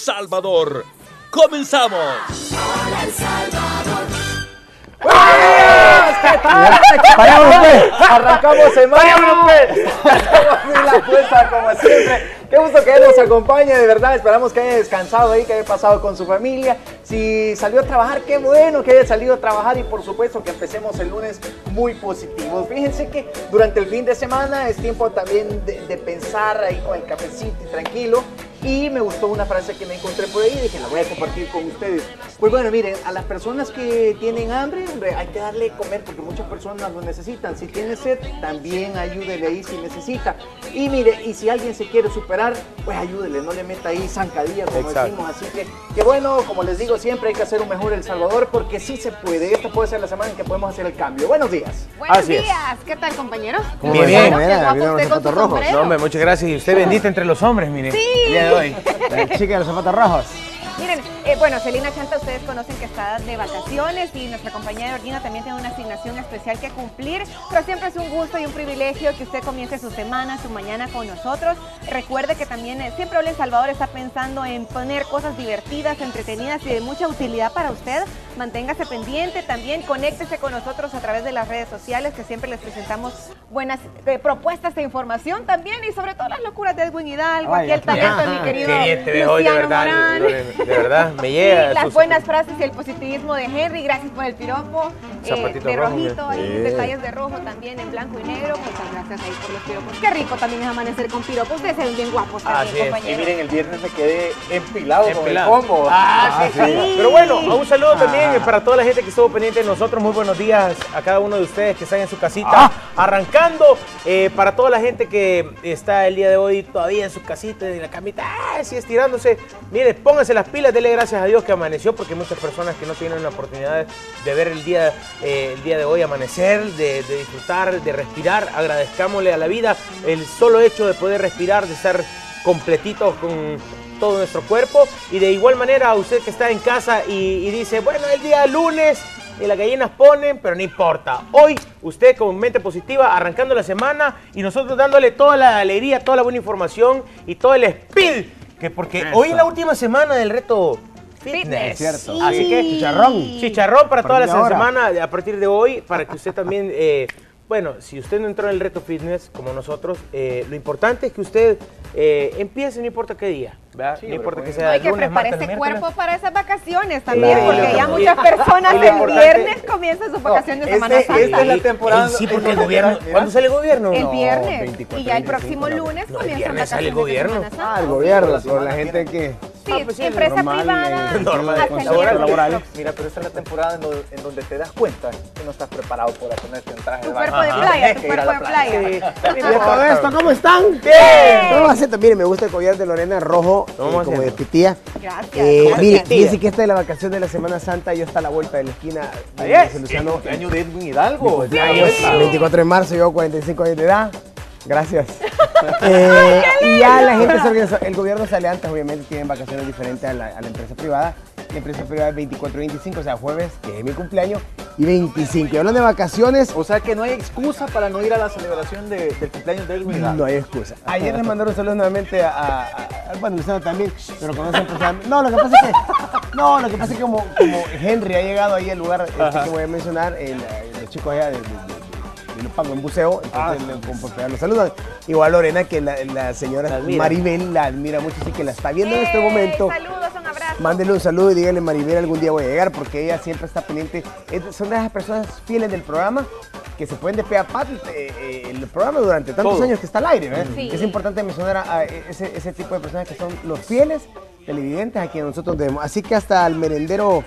Salvador. ¡Comenzamos! Hola El Salvador. ¿Qué tal? ¡Paramos, pues! Arrancamos semana. Estamos la puesta como siempre. Qué gusto que él nos acompañe, de verdad. Esperamos que haya descansado ahí, que haya pasado con su familia. Si salió a trabajar, qué bueno que haya salido a trabajar y por supuesto que empecemos el lunes muy positivos. Fíjense que durante el fin de semana es tiempo también de, de pensar ahí con el cafecito y tranquilo. Y me gustó una frase que me encontré por ahí y dije, la voy a compartir con ustedes. Pues bueno, miren, a las personas que tienen hambre, hombre, hay que darle comer porque muchas personas lo necesitan. Si tiene sed, también ayúdele ahí si necesita. Y mire, y si alguien se quiere superar, pues ayúdele, no le meta ahí zancadillas como Exacto. decimos. Así que, que bueno, como les digo, siempre hay que hacer un mejor El Salvador porque sí se puede. Esta puede ser la semana en que podemos hacer el cambio. Buenos días. Buenos Así es. días, ¿qué tal compañeros? ¿Cómo Bien, bien. Su rojos. sombrero. No, hombre, muchas gracias. Y usted bendita entre los hombres, mire. Sí. Hoy. Chica de los zapatos rojos. Miren, eh, bueno, Celina Chanta, ustedes conocen que está de vacaciones y nuestra compañera Georgina también tiene una asignación especial que cumplir, pero siempre es un gusto y un privilegio que usted comience su semana, su mañana con nosotros. Recuerde que también eh, siempre Hola El Salvador está pensando en poner cosas divertidas, entretenidas y de mucha utilidad para usted. Manténgase pendiente, también conéctese con nosotros a través de las redes sociales que siempre les presentamos buenas eh, propuestas e información también y sobre todo las locuras de Edwin Hidalgo, Ay, aquí el talento de mi querido de Luciano verdad. Morán. De, verdad, me Sí, llega. las sus- buenas frases y el positivismo de Henry, gracias por el piropo. eh, de rojo, rojito, ahí Sí. detalles de rojo también en blanco y negro. Muchas gracias ahí por los piropos. Qué rico también es amanecer con piropos. Ustedes se ven bien guapos también, Así es. Y compañeros. miren, el viernes me quedé empilado, Empilado. con el combo. Ah, sí, sí. sí. Pero bueno, un saludo Ah. también para toda la gente que estuvo pendiente de nosotros. Muy buenos días a cada uno de ustedes que están en su casita Ah. arrancando. Eh, para toda la gente que está el día de hoy todavía en su casita, en la camita, ah, sí, estirándose. Mire, pónganse las pilas, dele gracias a Dios que amaneció, porque muchas personas que no tienen la oportunidad de ver el día, eh, el día de hoy amanecer, de, disfrutar, de respirar. Agradezcámosle a la vida el solo hecho de poder respirar, de estar completitos con todo nuestro cuerpo. Y de igual manera usted que está en casa y, y dice, bueno, el día lunes y las gallinas ponen, pero no importa. Hoy usted con mente positiva, arrancando la semana y nosotros dándole toda la alegría, toda la buena información y todo el speed. Que porque hoy es la última semana del reto fitness. Fitness. Cierto. Así que Chicharrón. Chicharrón para toda la semana, a partir de hoy, para que usted también, eh, bueno, si usted no entró en el reto fitness como nosotros, eh, lo importante es que usted eh, empiece, no importa qué día, ¿verdad? Sí, no importa que pues- sea Hay que lunes, preparar ese cuerpo para esas vacaciones también, Claro. porque ya muchas personas el viernes comienzan sus vacaciones de este- Semana Santa. esta es la temporada sí, porque el gobierno, ¿cuándo sale el gobierno? el No, viernes 24, y ya el 25, próximo no. lunes No, el comienzan viernes sale el vacaciones de gobierno. Semana Santa. Ah, el gobierno, La con la semana gente que... Sí, Ah, pues sí, empresa normal, privada eh, normal, hasta el laboral, laboral. Mira, pero esta es la temporada en, do- en donde te das cuenta que no estás preparado para ponerte un traje Tu de cuerpo baño. de Ajá. playa, tu cuerpo de playa. Y de todo esto, ¿cómo están? Bien. ¿Cómo va a ser? Miren, me gusta el collar de Lorena rojo, eh, ¿Cómo como de haciendo? pitía. Gracias. Eh, mire, fíjense que esta es la vacación de la Semana Santa, yo está a la vuelta de la esquina. Ahí de es. El año de Edwin Hidalgo. Mi cumpleaños, 24 de marzo, yo 45 años de edad. Gracias. Eh, y ya la gente se organizó. El gobierno sale antes, obviamente, tienen vacaciones diferentes a la, a la empresa privada. La empresa privada es 24 y 25, o sea, jueves, que es mi cumpleaños, y 25. Y hablan de vacaciones, O sea que no hay excusa para no ir a la celebración de- del cumpleaños de Edwin no hay excusa. Ayer les mandaron saludos nuevamente a, a, a- bueno, Luciano también, pero conocen personalmente. No, lo que pasa es que, no, lo que pasa es que como, como Henry ha llegado ahí al lugar este que voy a mencionar, el, los chicos allá de, de, de- de Ilopango en buceo, entonces le- con los saludan. Igual Lorena, que la, la señora La. Maribel la admira mucho, así que la está viendo en este momento. Saludos, un abrazo. Mándele un saludo y dígale Maribel algún día voy a llegar porque ella siempre está pendiente. Es- son de esas personas fieles del programa que se pueden de pe a pa eh, eh, el programa durante tantos Todo. años que está al aire. Sí. Es importante mencionar a, a ese, ese tipo de personas que son los fieles televidentes a quienes nosotros debemos. Así que hasta el merendero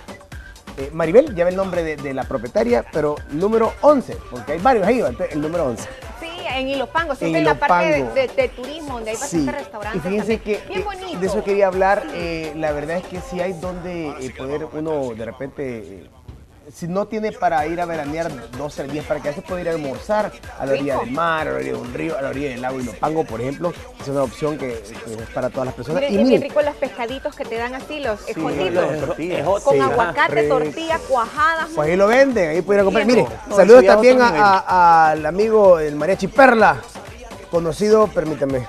eh, Maribel, ya ve el nombre de, de la propietaria, pero número 11, porque hay varios ahí, el número 11. Sí, en Ilopango, siempre En en, la parte de, de- de turismo, donde hay Sí, bastantes y restaurantes. fíjense también. que Bien eh, bonito. de eso quería hablar. eh, la verdad es que sí hay donde eh, poder uno de repente, si no tiene para ir a veranear dos días para que se puede ir a almorzar a la orilla del mar, a la orilla de un río, a la orilla del lago Ilopango, por ejemplo, es una opción que, que es para todas las personas. Miren, y es bien rico los pescaditos que te dan así, los Sí, escondidos. los tortillas. Ejotes. con Sí, aguacate, rico. tortilla, cuajadas. pues ahí lo venden, ahí pudiera comprar. Mire. No, saludos también otro a- a- al amigo el mariachi Perla, conocido, permítame.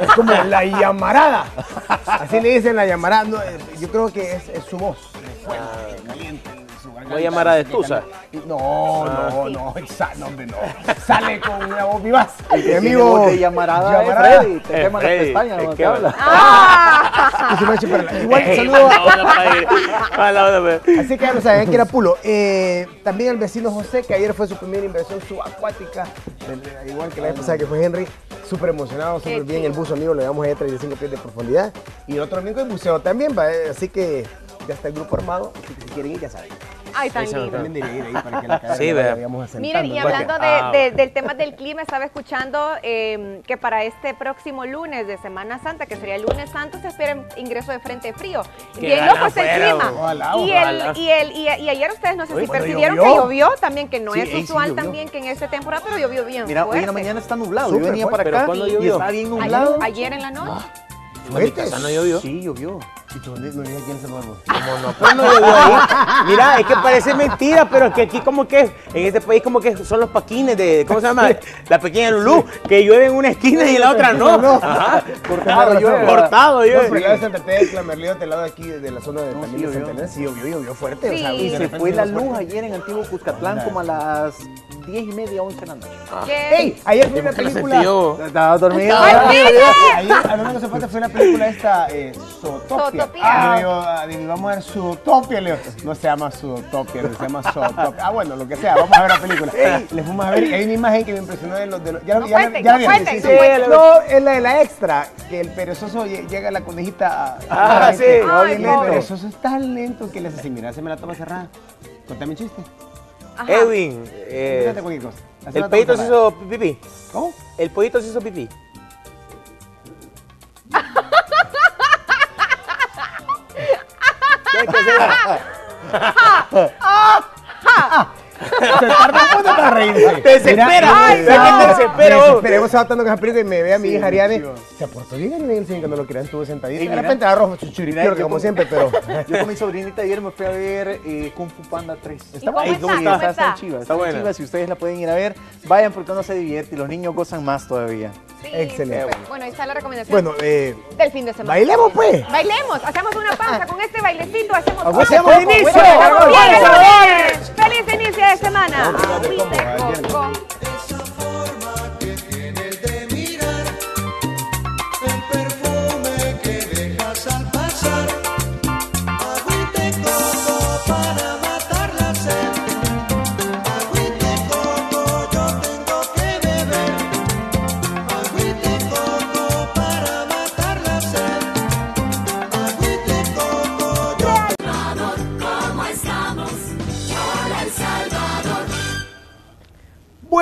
Es como la llamarada. Así le dicen la llamarada. No, eh, yo creo que es, es su voz. caliente su garganta, ¿No llamarada de que Tusa? caliente. No, no, no, no, hombre, no. Sale con una voz vivaz. Mi amigo de llamarada, Llamarada. eh, Freddy, te Eh, quema la Freddy, pestaña es que- habla. ¡Ah! Igual saludo a-. Así que ya lo saben, que era Pulo. Eh, también el vecino José, que ayer fue su primera inversión subacuática, igual que la vez pasada que fue Henry, súper emocionado, súper bien. El buzo amigo le damos allá 35 pies de profundidad. Y el otro amigo el buceo también, va, así que ya está el grupo armado. Así que si quieren ir, ya saben. Ay, tan lindo. También debería ir ahí para que la cadena Sí, la vayamos. Miren, y hablando de, ah, de- del tema del clima, estaba escuchando eh, que para este próximo lunes de Semana Santa, que sería el lunes santo, se espera ingreso de frente frío. Bien loco es el clima. ojalá, y, el, y, el, y, y ayer ustedes no sé Oye, si percibieron llovió. que llovió también, que no Sí, es ey, sí usual llovió. también que en esta temporada, pero llovió bien Mira, hoy en la fuerte. mañana está nublado. Súper Yo venía para fuerte. acá ¿Pero cuándo y llovió? está bien Ayer, nublado. ayer en la noche. Mi casa no llovió. Sí, llovió. ¿Y tú no aquí en San Eduardo? ¿Cómo no? Ahí. Mira, es que parece mentira, pero es que aquí como que, en este país como que son los paquines de, ¿cómo se llama? La pequeña Lulú, que llueve en una esquina y en la otra no. Ajá. Cortado llueve. Cortado llueve. por el lado de Santa Tecla, Merliot, del lado de aquí, de la zona de, No, también sí. Santa sí llovió, llovió fuerte. Sí. O sea, Y se fue la luz fuerte. ayer en Antiguo Cuscatlán como a las 10 y media, 11 de la noche. ¿Qué? ¡Ey! Ayer fue una ¿Por qué lo película. Estaba dormido. Ayer, a lo menos se falta fue la película esta, eh, Zootopia. Zootopia. Ah, le digo, ah, digo, vamos a ver Zootopia, le digo, no se llama Zootopia, se llama Zootopia. Ah, bueno, lo que sea, vamos a ver la película. Le fuimos a ver, hay una imagen que me impresionó de los... De los ya, No ya, cuenten, ya no cuenten, sí, no sí. cuenten. No, es la de la extra, que el perezoso lle- llega a la conejita a... Ah, a- sí. Ay, pobre. El perezoso es tan lento que le hace así, mira, se me la toma cerrada. Contame un chiste. Ajá. Edwin, eh, Fíjate cualquier cosa. El pollito se hizo pipí. ¿Cómo? El pollito se hizo pipí. ¿Qué hay que hacer? Se tarda un poco para reírse. Te desespera. Ay, ¿Sabes no. te desespera? vos? Esperemos estaba tratando con esa película y me ve a mi hija Ariane. Se portó bien Ariane en el cine cuando lo crean, estuvo sentadita. Y De repente que yo como siempre, pero. Yo con mi sobrinita ayer me fui a ver eh, Kung Fu Panda 3. ¿Y cómo Ay, está? ¿cómo ¿Cómo está? está? en Chivas. Está Está buena. Chivas. Si ustedes la pueden ir a ver, vayan porque uno se divierte y los niños gozan más todavía. Sí, Excelente. súper. Bueno, ahí está la recomendación Bueno, eh, del fin de semana. bailemos pues. Bailemos, hacemos una pausa con este bailecito, hacemos Hacemos pausa. inicio. Feliz inicio de semana. Vamos,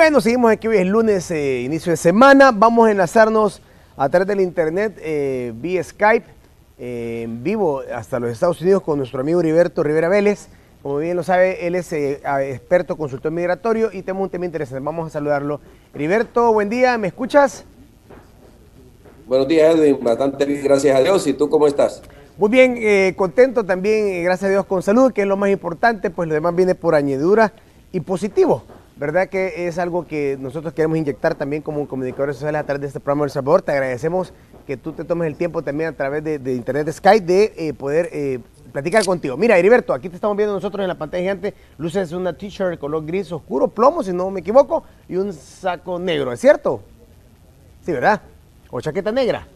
Bueno, seguimos aquí hoy es lunes, eh, inicio de semana. Vamos a enlazarnos a través del internet eh, vía Skype, eh, en vivo hasta los Estados Unidos con nuestro amigo Heriberto Rivera Vélez. Como bien lo sabe, él es experto consultor migratorio y tenemos un tema interesante. Vamos a saludarlo. Heriberto, buen día, ¿me escuchas? Buenos días, Edwin. Bastante bien, gracias a Dios. ¿Y tú cómo estás? Muy bien, contento también, gracias a Dios, con salud, que es lo más importante, pues lo demás viene por añadidura y positivo. ¿Verdad que es algo que nosotros queremos inyectar también como comunicadores sociales a través de este programa del Salvador? Te agradecemos que tú te tomes el tiempo también a través de, de internet de Skype de eh, poder eh, platicar contigo. Mira, Heriberto, aquí te estamos viendo nosotros en la pantalla gigante. Luces una t-shirt color gris oscuro, plomo, si no me equivoco, y un saco negro, ¿es cierto? Sí, ¿verdad? O chaqueta negra.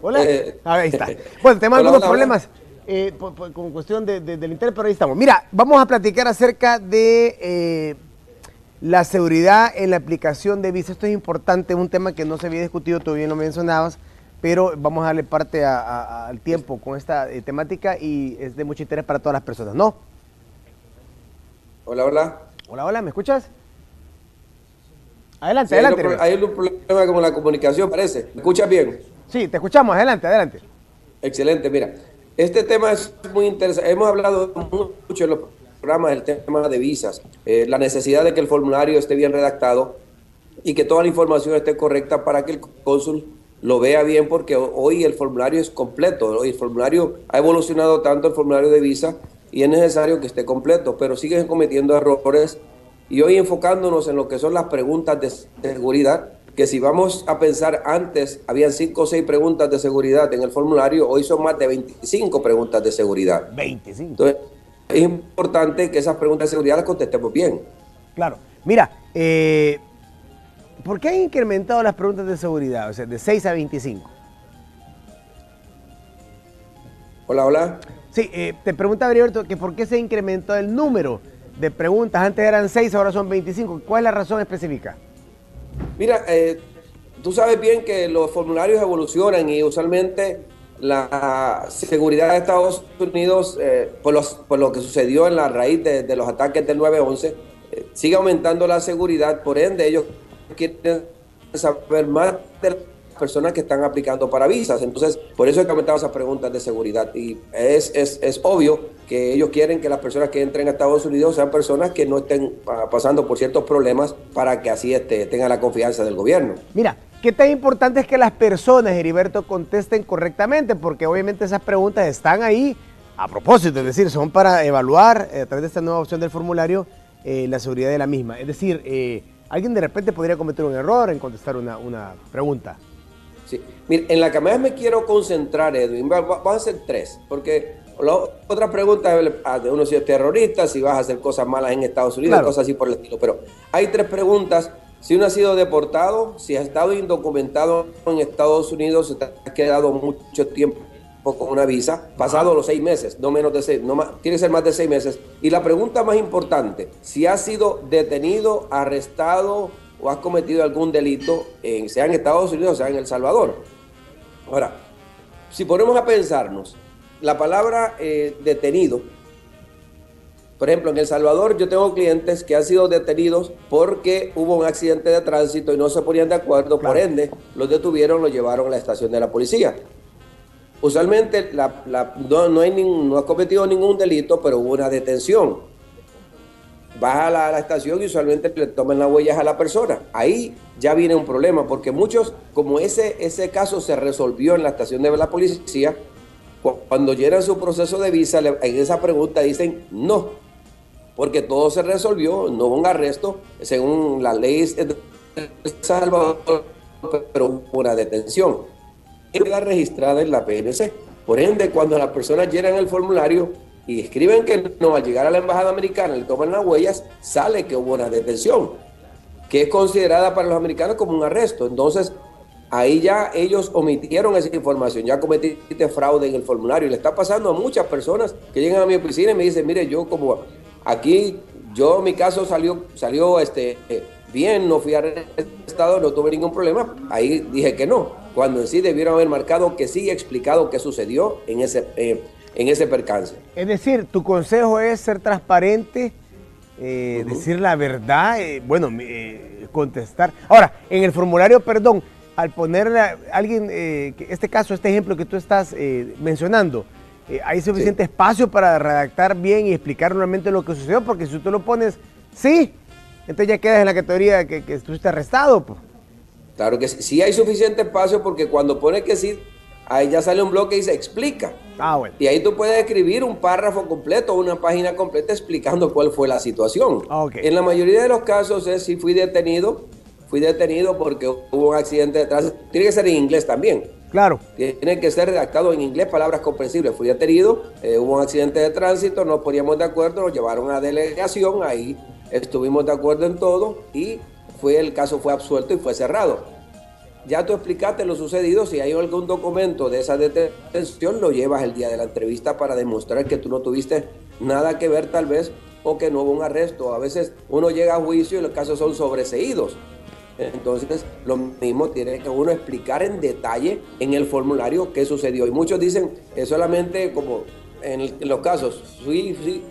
Hola. Eh, Ah, ahí está. Bueno, tenemos hola, algunos hola, problemas eh, por- por- con cuestión de- de- del internet, pero ahí estamos. Mira, vamos a platicar acerca de eh, la seguridad en la aplicación de visa. Esto es importante, un tema que no se había discutido, tú bien lo mencionabas, pero vamos a darle parte a- a- al tiempo con esta eh, temática y es de mucho interés para todas las personas, ¿no? Hola, hola. Hola, hola, ¿me escuchas? Adelante, Sí, hay, un adelante. hay un problema con la comunicación, parece. ¿Me escuchas bien? Sí, te escuchamos, adelante, adelante. Excelente, mira. Este tema es muy interesante. Hemos hablado mucho en los programas del tema de visas. Eh, la necesidad de que el formulario esté bien redactado y que toda la información esté correcta para que el cónsul lo vea bien, porque ho- hoy el formulario es completo. Hoy el formulario ha evolucionado tanto el formulario de visa y es necesario que esté completo, pero siguen cometiendo errores. Y hoy enfocándonos en lo que son las preguntas de seguridad, que si vamos a pensar antes, habían 5 o 6 preguntas de seguridad en el formulario, hoy son más de 25 preguntas de seguridad. 25. Entonces, es importante que esas preguntas de seguridad las contestemos bien. Claro. Mira, eh, ¿por qué han incrementado las preguntas de seguridad? O sea, de 6 a 25. Hola, hola. Sí, eh, te preguntaba Heriberto que por qué se incrementó el número de preguntas. Antes eran 6, ahora son 25. ¿Cuál es la razón específica? Mira, eh, tú sabes bien que los formularios evolucionan y usualmente la seguridad de Estados Unidos, eh, por, los- por lo que sucedió en la raíz de, los ataques del 9-11, eh, sigue aumentando la seguridad, por ende ellos quieren saber más de las personas que están aplicando para visas. Entonces, por eso he aumentado esas preguntas de seguridad. Y es, es, es obvio que ellos quieren que las personas que entren a Estados Unidos sean personas que no estén ah, pasando por ciertos problemas para que así este, tengan la confianza del gobierno. Mira, ¿qué tan importante es que las personas, Heriberto, contesten correctamente? Porque obviamente esas preguntas están ahí a propósito, es decir, son para evaluar eh, a través de esta nueva opción del formulario eh, la seguridad de la misma. Es decir, eh, alguien de repente podría cometer un error en contestar una, una pregunta. Sí. Mira, en la que más me quiero concentrar, Edwin, va- va- van a ser tres, porque la otra pregunta es ah, de uno si es terrorista, si vas a hacer cosas malas en Estados Unidos, Claro. cosas así por el estilo. Pero hay tres preguntas. Si uno ha sido deportado, si ha estado indocumentado en Estados Unidos, si te has quedado mucho tiempo con una visa, pasado los seis meses, no menos de seis, no más, tiene que ser más de seis meses. Y la pregunta más importante, si has sido detenido, arrestado o has cometido algún delito, en, sea en Estados Unidos, sea en El Salvador. Ahora, si ponemos a pensarnos, la palabra eh, detenido, por ejemplo, en El Salvador yo tengo clientes que han sido detenidos porque hubo un accidente de tránsito y no se ponían de acuerdo, por ende, los detuvieron, los llevaron a la estación de la policía. Usualmente la- la- no, no, hay ningún- no ha cometido ningún delito, pero hubo una detención. Baja a la, a la estación y usualmente le toman las huellas a la persona. Ahí ya viene un problema, porque muchos, como ese, ese caso se resolvió en la estación de la policía, cu- cuando llenan su proceso de visa, en esa pregunta dicen no, porque todo se resolvió, no hubo un arresto, según las leyes de Salvador, pero hubo una detención. Queda registrada en la PNC. Por ende, cuando las personas llenan el formulario y escriben que no, al llegar a la embajada americana le toman las huellas, sale que hubo una detención, que es considerada para los americanos como un arresto. Entonces, ahí ya ellos omitieron esa información, ya cometiste fraude en el formulario. Y le está pasando a muchas personas que llegan a mi oficina y me dicen, mire, yo como aquí, yo mi caso salió, salió este, eh, bien, no fui arrestado, no tuve ningún problema. Ahí dije que no, cuando en sí debieron haber marcado que sí y explicado qué sucedió en ese, eh, en ese percance. Es decir, tu consejo es ser transparente, eh, decir la verdad, eh, bueno, eh, contestar. Ahora, en el formulario, perdón, al ponerle a alguien, eh, este caso, este ejemplo que tú estás eh, mencionando, eh, ¿hay suficiente espacio para redactar bien y explicar realmente lo que sucedió? Porque si tú lo pones, sí, entonces ya quedas en la categoría de que, que estuviste arrestado. pues. Claro que sí, sí hay suficiente espacio porque cuando pone que sí, ahí ya sale un bloque y se explica. Ah, bueno. Y ahí tú puedes escribir un párrafo completo, una página completa explicando cuál fue la situación. Ah, ok. En la mayoría de los casos es si fui detenido, fui detenido porque hubo un accidente de tránsito. Tiene que ser en inglés también. Claro. Tiene que ser redactado en inglés, palabras comprensibles. Fui detenido, eh, hubo un accidente de tránsito, nos poníamos de acuerdo, nos llevaron a delegación, ahí estuvimos de acuerdo en todo y fue el caso fue absuelto y fue cerrado. Ya tú explicaste lo sucedido, si hay algún documento de esa detención, lo llevas el día de la entrevista para demostrar que tú no tuviste nada que ver tal vez o que no hubo un arresto. A veces uno llega a juicio y los casos son sobreseídos. Entonces, lo mismo tiene que uno explicar en detalle en el formulario qué sucedió. Y muchos dicen, solamente como en, los casos, sí, sí,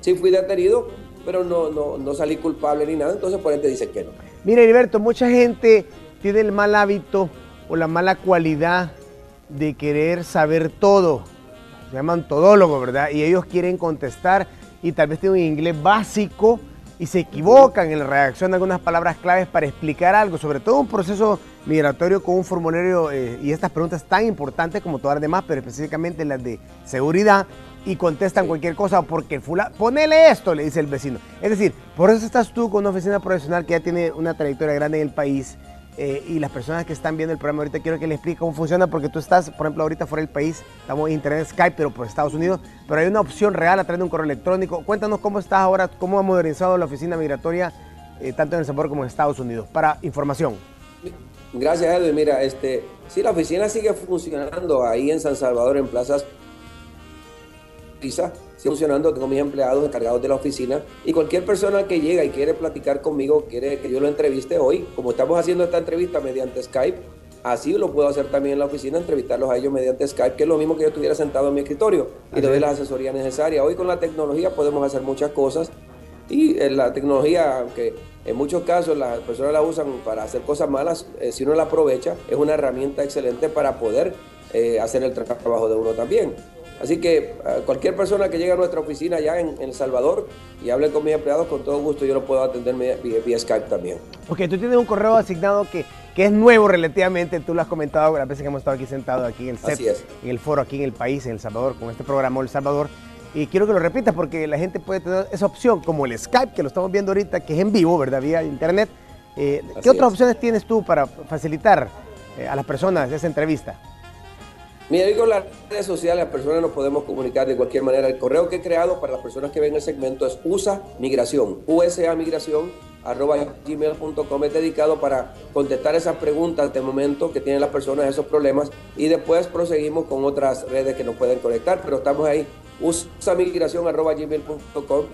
sí fui detenido, pero no, no, no salí culpable ni nada, entonces por ahí te dicen que no. Mira, Heriberto, mucha gente tiene el mal hábito o la mala cualidad de querer saber todo. Se llaman todólogos, ¿verdad? Y ellos quieren contestar y tal vez tienen un inglés básico y se equivocan en la redacción de algunas palabras claves para explicar algo, sobre todo un proceso migratorio con un formulario eh, y estas preguntas tan importantes como todas las demás, pero específicamente las de seguridad y contestan cualquier cosa porque el fulano, ponele esto, le dice el vecino. Es decir, por eso estás tú con una oficina profesional que ya tiene una trayectoria grande en el país eh, y las personas que están viendo el programa ahorita quiero que le explique cómo funciona porque tú estás, por ejemplo, ahorita fuera del país, estamos en internet Skype, pero por Estados Unidos, pero hay una opción real a través de un correo electrónico. Cuéntanos cómo estás ahora, cómo ha modernizado la oficina migratoria eh, tanto en El Salvador como en Estados Unidos, para información. Gracias, Edwin. Mira, este, sí, la oficina sigue funcionando ahí en San Salvador, en plazas Pisa, funcionando. Tengo mis empleados encargados de la oficina y cualquier persona que llega y quiere platicar conmigo, quiere que yo lo entreviste hoy, como estamos haciendo esta entrevista mediante Skype, así lo puedo hacer también en la oficina, entrevistarlos a ellos mediante Skype, que es lo mismo que yo estuviera sentado en mi escritorio y le doy la asesoría necesaria. Hoy con la tecnología podemos hacer muchas cosas y eh, la tecnología, aunque en muchos casos las personas la usan para hacer cosas malas, eh, si uno la aprovecha, es una herramienta excelente para poder eh, hacer el tra- trabajo de uno también. Así que eh, cualquier persona que llegue a nuestra oficina ya en, en El Salvador y hable con mis empleados, con todo gusto yo lo puedo atender vía, Skype también. Ok, tú tienes un correo asignado que, que es nuevo relativamente, tú lo has comentado las veces que hemos estado aquí sentados aquí en el es. en el foro aquí en el país, en El Salvador, con este programa El Salvador. Y quiero que lo repitas porque la gente puede tener esa opción, como el Skype, que lo estamos viendo ahorita, que es en vivo, ¿verdad? Vía internet. Eh, ¿Qué otras es. opciones tienes tú para facilitar eh, a las personas esa entrevista? Mira, con las redes sociales, las personas nos podemos comunicar de cualquier manera. El correo que he creado para las personas que ven el segmento es USA Migración, USA Migración, arroba gmail.com. Es dedicado para contestar esas preguntas de momento que tienen las personas, esos problemas, y después proseguimos con otras redes que nos pueden conectar, pero estamos ahí, USA Migración, arroba gmail.com.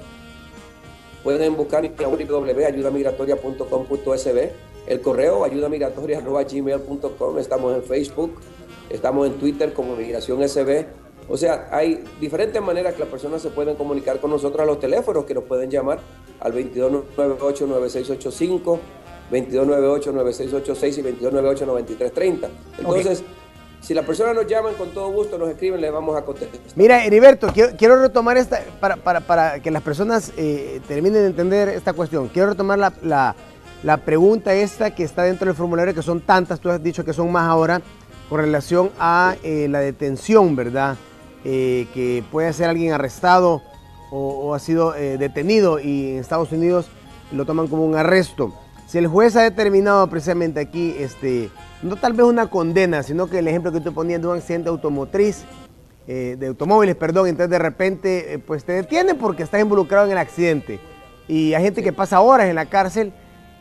Pueden buscar en www.ayudamigratoria.com.sb, el correo ayudamigratoria.gmail.com, estamos en Facebook, estamos en Twitter como Migración SB. O sea, hay diferentes maneras que las personas se pueden comunicar con nosotros a los teléfonos que nos pueden llamar al 2298-9685, 2298-9686 y 2298-9330. Entonces, si las personas nos llaman con todo gusto, nos escriben, les vamos a contestar. Mira, Heriberto, quiero, quiero retomar esta, para, para- para que las personas eh, terminen de entender esta cuestión. Quiero retomar la, la- la pregunta esta que está dentro del formulario, que son tantas, tú has dicho que son más ahora, con relación a eh, la detención, ¿verdad? Eh, que puede ser alguien arrestado o, o ha sido eh, detenido y en Estados Unidos lo toman como un arresto. Si el juez ha determinado precisamente aquí, este, no tal vez una condena, sino que el ejemplo que tú ponías de un accidente automotriz, de automóviles, perdón, entonces de repente pues te detienen porque estás involucrado en el accidente. Y hay gente que pasa horas en la cárcel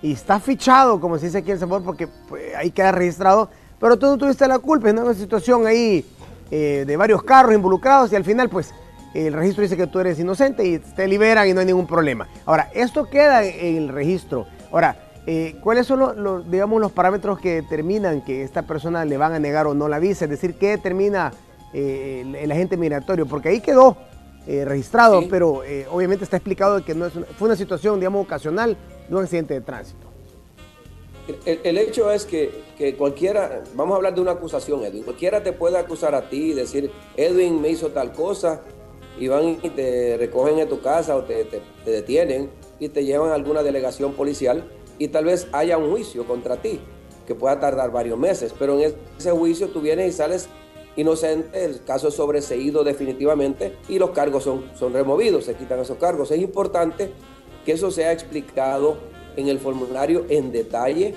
y está fichado, como se dice aquí en El Salvador, porque pues, ahí queda registrado, pero tú no tuviste la culpa, es una situación ahí eh, de varios carros involucrados y al final pues el registro dice que tú eres inocente y te liberan y no hay ningún problema. Ahora, esto queda en el registro. Ahora, eh, ¿cuáles son los, los, digamos, los parámetros que determinan que esta persona le van a negar o no la visa? Es decir, ¿qué determina eh, el, el agente migratorio? Porque ahí quedó eh, registrado, Sí. pero obviamente está explicado que no es una- fue una situación, digamos, ocasional de un accidente de tránsito. El, hecho es que, que cualquiera, vamos a hablar de una acusación, Edwin, cualquiera te puede acusar a ti y decir, Edwin me hizo tal cosa, y van y te recogen en tu casa o te, te- te detienen y te llevan a alguna delegación policial y tal vez haya un juicio contra ti, que pueda tardar varios meses, pero en ese juicio tú vienes y sales inocente, el caso es sobreseído definitivamente y los cargos son, son removidos, se quitan esos cargos. Es importante que eso sea explicado en el formulario en detalle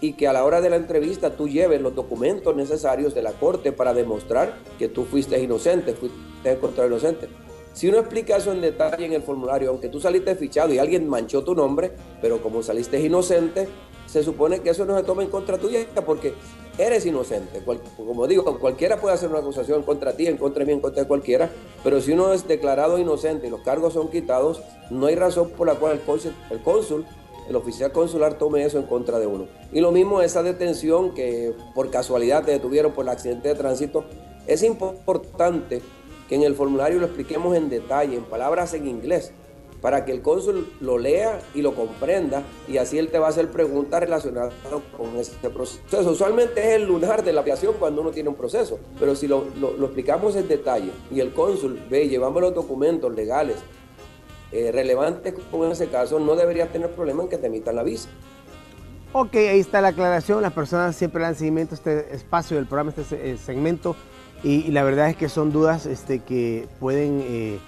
y que a la hora de la entrevista tú lleves los documentos necesarios de la corte para demostrar que tú fuiste inocente, fuiste encontrado inocente. Si uno explica eso en detalle en el formulario, aunque tú saliste fichado y alguien manchó tu nombre, pero como saliste inocente, se supone que eso no se toma en contra tuya porque eres inocente. Como digo, cualquiera puede hacer una acusación contra ti, en contra de mí, en contra de cualquiera, pero si uno es declarado inocente y los cargos son quitados, no hay razón por la cual el cónsul el oficial consular tome eso en contra de uno. Y lo mismo esa detención que por casualidad te detuvieron por el accidente de tránsito, es importante que en el formulario lo expliquemos en detalle, en palabras en inglés, para que el cónsul lo lea y lo comprenda y así él te va a hacer preguntas relacionadas con ese proceso. Usualmente es el lunar de la aviación cuando uno tiene un proceso, pero si lo, lo- explicamos en detalle y el cónsul ve, llevamos los documentos legales eh, relevantes con ese caso, no deberías tener problema en que te emitan la visa. Ok, ahí está la aclaración. Las personas siempre dan seguimiento a este espacio del programa, este eh, segmento. Y, y la verdad es que son dudas este, que pueden eh,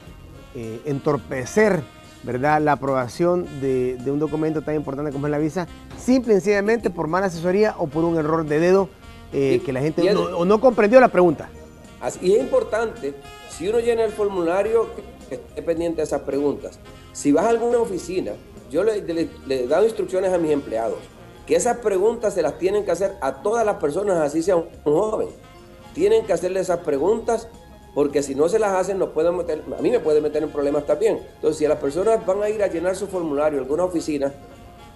eh, entorpecer ¿verdad? La aprobación de, de un documento tan importante como es la visa, simple y sencillamente por mala asesoría o por un error de dedo eh, que la gente no, o no comprendió la pregunta. Así, y es importante, si uno llena el formulario, que esté pendiente de esas preguntas. Si vas a alguna oficina, yo le, he dado instrucciones a mis empleados, que esas preguntas se las tienen que hacer a todas las personas, así sea un joven. Tienen que hacerle esas preguntas porque si no se las hacen, nos pueden meter, a mí me puede meter en problemas también. Entonces, si las personas van a ir a llenar su formulario en alguna oficina,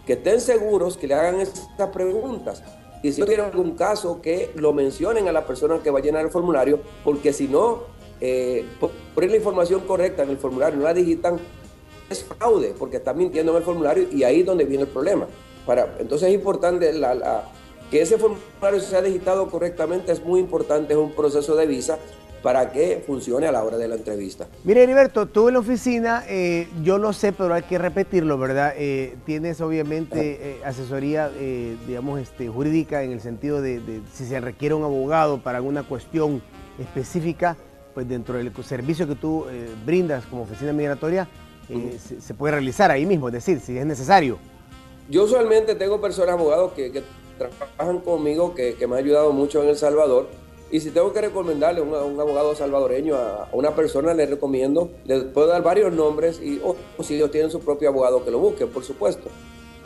que estén seguros que le hagan estas preguntas. Y si no tienen algún caso, que lo mencionen a la persona que va a llenar el formulario, porque si no, eh, po- poner la información correcta en el formulario, no la digitan, es fraude, porque están mintiendo en el formulario y ahí es donde viene el problema. Para, entonces es importante la- la- que ese formulario sea digitado correctamente, es muy importante, es un proceso de visa para que funcione a la hora de la entrevista. Mire, Heriberto, tú en la oficina, eh, yo lo sé, pero hay que repetirlo, ¿verdad? Eh, tienes obviamente eh, asesoría, digamos, este, jurídica en el sentido de, de si se requiere un abogado para alguna cuestión específica, pues dentro del servicio que tú eh, brindas como oficina migratoria, eh, se, se puede realizar ahí mismo, es decir, si es necesario. Yo usualmente tengo personas, abogados, que, que trabajan conmigo, que, que me han ayudado mucho en El Salvador. Y si tengo que recomendarle a un, un abogado salvadoreño a, a una persona, le recomiendo, le puedo dar varios nombres y o, o si ellos tienen su propio abogado, que lo busquen, por supuesto.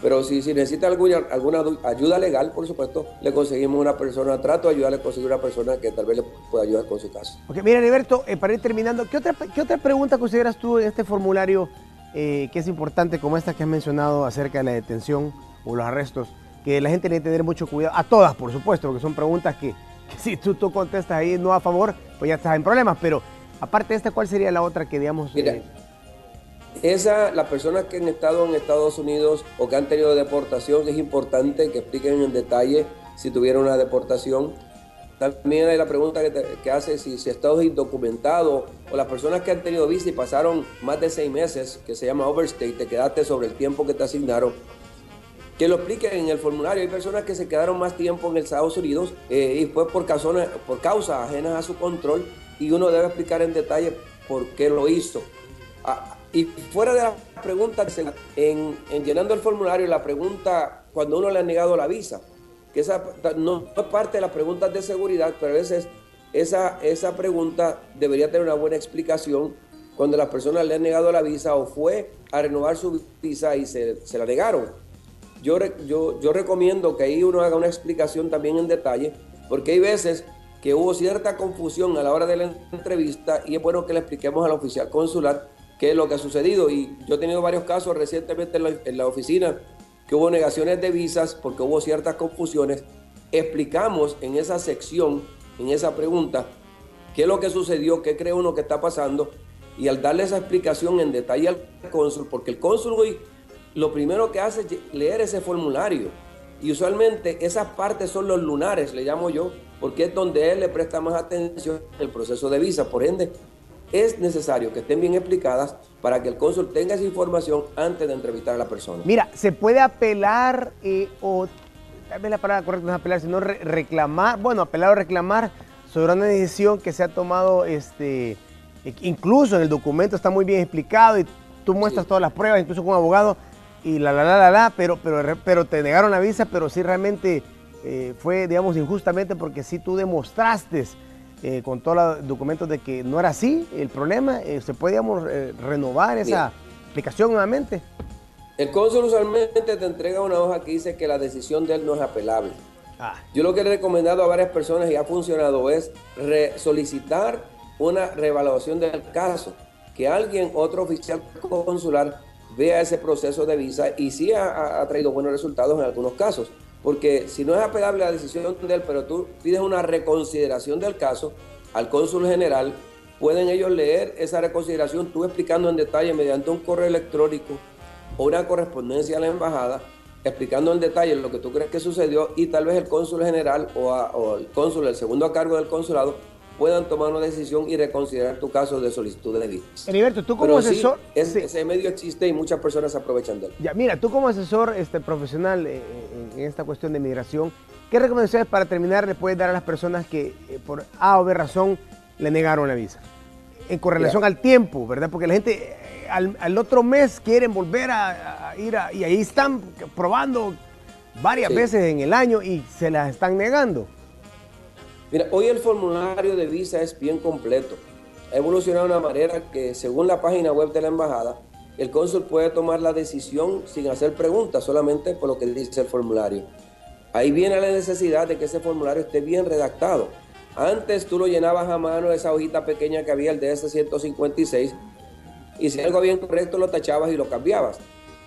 Pero si, si necesita alguna, alguna ayuda legal, por supuesto, le conseguimos una persona, trato de ayudarle a conseguir una persona que tal vez le pueda ayudar con su caso. Ok, mira, Heriberto, eh, para ir terminando, ¿qué otra, ¿qué otra pregunta consideras tú en este formulario eh, que es importante como esta que has mencionado acerca de la detención o los arrestos? Que la gente tiene que tener mucho cuidado, a todas, por supuesto, porque son preguntas que, que si tú, tú contestas ahí no a favor, pues ya estás en problemas, pero aparte de esta, ¿cuál sería la otra que, digamos, Mira, eh, Esa, las personas que han estado en Estados Unidos o que han tenido deportación, es importante que expliquen en detalle si tuvieron una deportación. También hay la pregunta que, que hace si, si estado indocumentado o las personas que han tenido visa y pasaron más de seis meses, que se llama overstay, te quedaste sobre el tiempo que te asignaron. Que lo expliquen en el formulario. Hay personas que se quedaron más tiempo en Estados Unidos eh, y fue por, causas, por causas ajenas a su control y uno debe explicar en detalle por qué lo hizo. Ah, y fuera de las preguntas, en, en llenando el formulario, la pregunta cuando uno le ha negado la visa, que esa no, es parte de las preguntas de seguridad, pero a veces esa, esa pregunta debería tener una buena explicación cuando las personas le han negado la visa o fue a renovar su visa y se, se la negaron. Yo, yo, yo recomiendo que ahí uno haga una explicación también en detalle, porque hay veces que hubo cierta confusión a la hora de la entrevista y es bueno que le expliquemos al oficial consular qué es lo que ha sucedido. Y yo he tenido varios casos recientemente en la, en oficina que hubo negaciones de visas porque hubo ciertas confusiones. Explicamos en esa sección, en esa pregunta, qué es lo que sucedió, qué cree uno que está pasando. Y al darle esa explicación en detalle al cónsul, porque el cónsul hoy lo primero que hace es leer ese formulario. Y usualmente esas partes son los lunares, le llamo yo, porque es donde él le presta más atención al proceso de visa. Por ende, es necesario que estén bien explicadas para que el cónsul tenga esa información antes de entrevistar a la persona. Mira, se puede apelar eh, o tal vez la palabra correcta no es apelar, sino re- reclamar, bueno, apelar o reclamar sobre una decisión que se ha tomado, este, e- incluso en el documento está muy bien explicado y tú muestras Sí. todas las pruebas, incluso con un abogado y la la la la la, pero, pero, pero te negaron la visa, pero sí realmente eh, fue, digamos, injustamente porque sí tú demostraste eh, con todos los documentos de que no era así el problema, eh, se puede, digamos, eh, renovar esa Mira. explicación nuevamente. El cónsul usualmente te entrega una hoja que dice que la decisión de él no es apelable. Ah. Yo lo que le he recomendado a varias personas y ha funcionado es solicitar una reevaluación del caso, que alguien, otro oficial consular, vea ese proceso de visa y sí ha traído buenos resultados en algunos casos. Porque si no es apelable la decisión de él, pero tú pides una reconsideración del caso al cónsul general, pueden ellos leer esa reconsideración, tú explicando en detalle mediante un correo electrónico o una correspondencia a la embajada, explicando en detalle lo que tú crees que sucedió y tal vez el cónsul general o, o el cónsul, el segundo a cargo del consulado, puedan tomar una decisión y reconsiderar tu caso de solicitud de visa. Heriberto, tú como Pero sí, asesor, es- sí. ese medio existe y muchas personas aprovechan de él. Ya, mira, tú como asesor este, profesional eh, en, esta cuestión de migración, ¿qué recomendaciones para terminar le puedes dar a las personas que eh, por A o B razón le negaron la visa? en correlación al tiempo, ¿verdad? Porque la gente eh, al, al otro mes quieren volver a, a ir a, y ahí están probando varias Sí. veces en el año y se las están negando. Mira, hoy el formulario de visa es bien completo. Ha evolucionado de una manera que, según la página web de la embajada, el cónsul puede tomar la decisión sin hacer preguntas, solamente por lo que dice el formulario. Ahí viene la necesidad de que ese formulario esté bien redactado. Antes tú lo llenabas a mano, esa hojita pequeña que había, el DS-156, y si algo había incorrecto lo tachabas y lo cambiabas.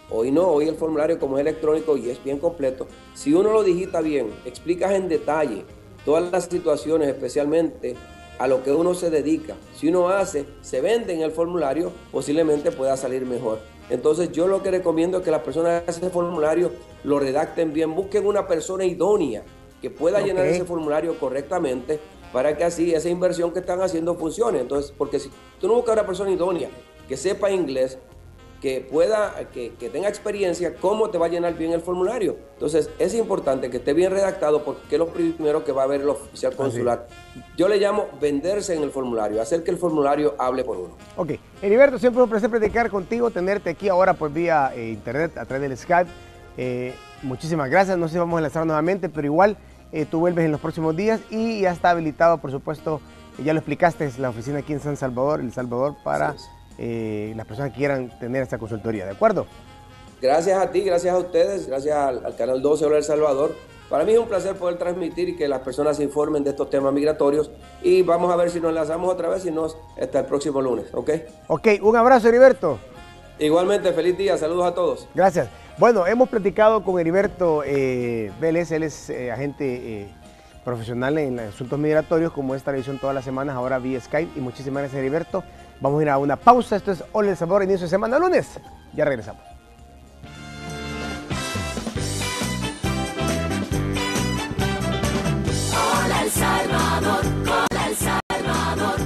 Hoy no, hoy el formulario como es electrónico y es bien completo, si uno lo digita bien, explicas en detalle todas las situaciones, especialmente a lo que uno se dedica. Si uno hace, se vende en el formulario, posiblemente pueda salir mejor. Entonces yo lo que recomiendo es que las personas que hacen el formulario lo redacten bien, busquen una persona idónea que pueda llenar ese formulario correctamente para que así esa inversión que están haciendo funcione. Entonces, porque si tú no buscas una persona idónea que sepa inglés, que pueda, que, que tenga experiencia, cómo te va a llenar bien el formulario. Entonces, es importante que esté bien redactado porque es lo primero que va a ver el oficial consular. Yo le llamo venderse en el formulario, hacer que el formulario hable por uno. Ok, Heriberto, siempre es un placer platicar contigo, tenerte aquí ahora pues vía eh, internet a través del Skype. Eh, muchísimas gracias, no sé si vamos a enlazar nuevamente, pero igual eh, tú vuelves en los próximos días y ya está habilitado, por supuesto, ya lo explicaste, es la oficina aquí en San Salvador, El Salvador, para. Eh, las personas que quieran tener esta consultoría, ¿de acuerdo? Gracias a ti, gracias a ustedes, gracias al, al Canal 12 Hola El Salvador. Para mí es un placer poder transmitir y que las personas se informen de estos temas migratorios. Y vamos a ver si nos enlazamos otra vez, si no, hasta el próximo lunes, ¿ok? Ok, un abrazo, Heriberto. Igualmente, feliz día, saludos a todos. Gracias. Bueno, hemos platicado con Heriberto eh, Vélez, él es eh, agente eh, profesional en asuntos migratorios, como es tradición todas las semanas, ahora vía Skype. Y muchísimas gracias, Heriberto. Vamos a ir a una pausa. Esto es Hola El Sabor, inicio de semana, lunes. Ya regresamos. Hola El Salvador, hola El Salvador,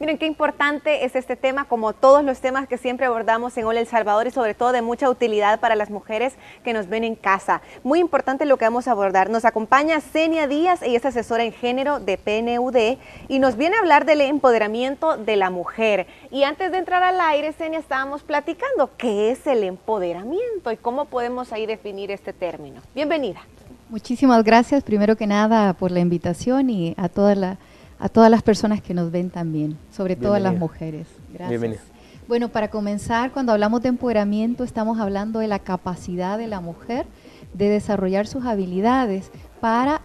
Miren qué importante es este tema, como todos los temas que siempre abordamos en Hola El Salvador y sobre todo de mucha utilidad para las mujeres que nos ven en casa. Muy importante lo que vamos a abordar. Nos acompaña Senia Díaz, ella es asesora en género de PNUD y nos viene a hablar del empoderamiento de la mujer. Y antes de entrar al aire, Senia, estábamos platicando qué es el empoderamiento y cómo podemos ahí definir este término. Bienvenida. Muchísimas gracias, primero que nada, por la invitación y a, toda la- a todas las personas que nos ven también, sobre todo a las Bienvenida. mujeres. Gracias. Bienvenida. Bueno, para comenzar, cuando hablamos de empoderamiento, estamos hablando de la capacidad de la mujer de desarrollar sus habilidades para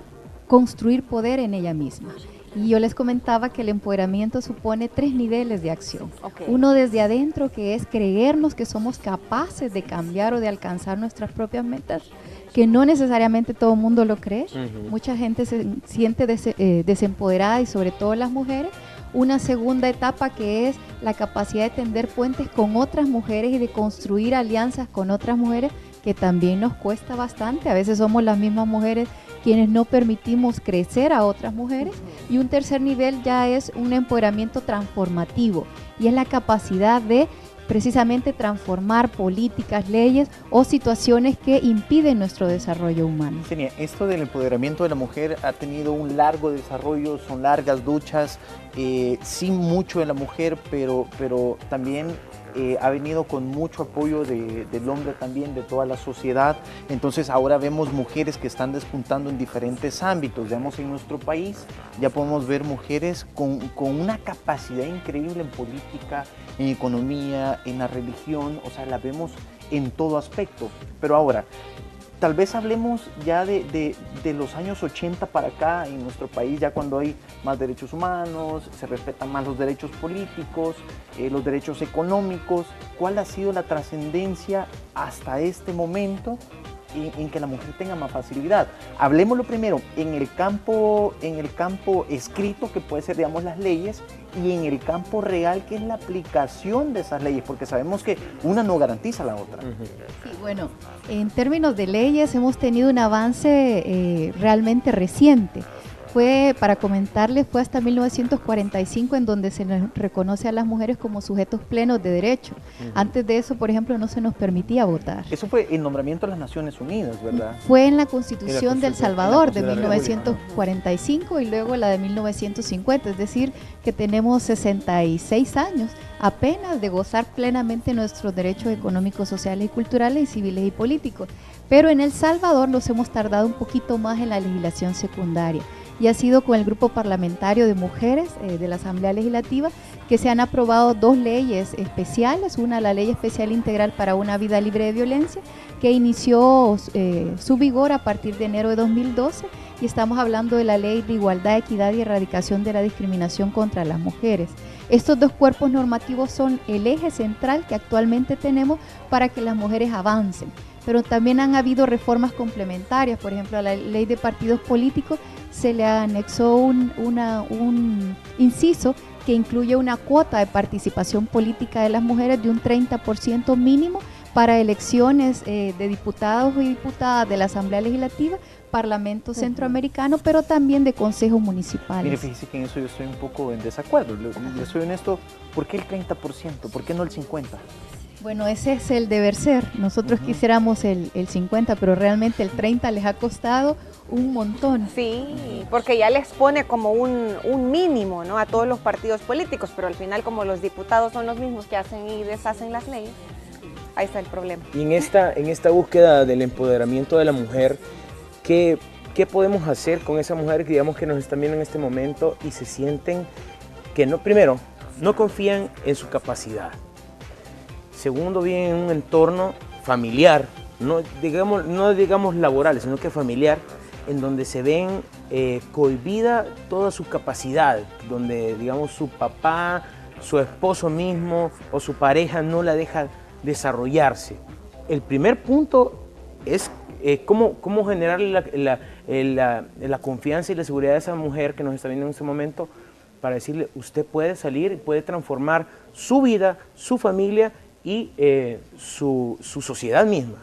construir poder en ella misma. Y yo les comentaba que el empoderamiento supone tres niveles de acción. Uno desde adentro, que es creernos que somos capaces de cambiar o de alcanzar nuestras propias metas, que no necesariamente todo el mundo lo cree. Mucha gente se siente des- eh, desempoderada y sobre todo las mujeres. Una segunda etapa que es la capacidad de tender puentes con otras mujeres y de construir alianzas con otras mujeres que también nos cuesta bastante. A veces somos las mismas mujeres quienes no permitimos crecer a otras mujeres. Y un tercer nivel ya es un empoderamiento transformativo y es la capacidad de precisamente transformar políticas, leyes o situaciones que impiden nuestro desarrollo humano. Senia, esto del empoderamiento de la mujer ha tenido un largo desarrollo, son largas duchas, eh, sí mucho de la mujer, pero, pero también eh, ha venido con mucho apoyo de- del hombre también, de toda la sociedad. Entonces ahora vemos mujeres que están despuntando en diferentes ámbitos. Vemos en nuestro país, ya podemos ver mujeres con, con una capacidad increíble en política, en economía, en la religión, o sea, la vemos en todo aspecto. Pero ahora, tal vez hablemos ya de, de- los años 80 para acá en nuestro país, ya cuando hay más derechos humanos, se respetan más los derechos políticos, eh, los derechos económicos. ¿Cuál ha sido la trascendencia hasta este momento en, en que la mujer tenga más facilidad? Hablemoslo primero en el campo, en el campo escrito, que puede ser, digamos, las leyes, y en el campo real, que es la aplicación de esas leyes, porque sabemos que una no garantiza la otra. Sí, bueno, en términos de leyes hemos tenido un avance eh, realmente reciente. Fue, para comentarles, fue hasta 1945 en donde se nos reconoce a las mujeres como sujetos plenos de derecho. Antes de eso, por ejemplo, no se nos permitía votar. Eso fue el nombramiento de las Naciones Unidas, ¿verdad? Fue en la Constitución del Constitución, Salvador de de la 1945 y luego la de 1950, es decir, que tenemos 66 años apenas de gozar plenamente nuestros derechos económicos, sociales y culturales y civiles y políticos. Pero en El Salvador los hemos tardado un poquito más en la legislación secundaria y ha sido con el grupo parlamentario de mujeres eh, de la Asamblea Legislativa que se han aprobado dos leyes especiales, una la Ley Especial Integral para una vida libre de violencia, que inició eh, su vigor a partir de enero de 2012 y estamos hablando de la Ley de Igualdad, Equidad y Erradicación de la Discriminación contra las Mujeres. Estos dos cuerpos normativos son el eje central que actualmente tenemos para que las mujeres avancen pero también han habido reformas complementarias, por ejemplo, a la ley de partidos políticos se le anexó un, una- un inciso que incluye una cuota de participación política de las mujeres de un 30% mínimo para elecciones eh, de diputados y diputadas de la Asamblea Legislativa, Parlamento Centroamericano, pero también de consejos municipales. Mire, fíjese que en eso yo estoy un poco en desacuerdo. Le, soy honesto, ¿por qué el 30%? ¿Por qué no el 50%? Bueno, ese es el deber ser. Nosotros quisiéramos el, el 50, pero realmente el 30 les ha costado un montón. Sí, porque ya les pone como un, un mínimo ¿no? a todos los partidos políticos, pero al final como los diputados son los mismos que hacen y deshacen las leyes, ahí está el problema. Y en esta, en esta búsqueda del empoderamiento de la mujer, ¿qué, qué podemos hacer con esa mujer que digamos que nos están viendo en este momento y se sienten que no, primero, no confían en su capacidad? Segundo, viven en un entorno familiar, no digamos, no digamos laboral, sino que familiar, en donde se ven eh, cohibida toda su capacidad, donde digamos su papá, su esposo mismo o su pareja no la deja desarrollarse. El primer punto es eh, cómo, cómo generar eh, la confianza y la seguridad de esa mujer que nos está viendo en este momento para decirle, usted puede salir y puede transformar su vida, su familia y eh, su, su sociedad misma.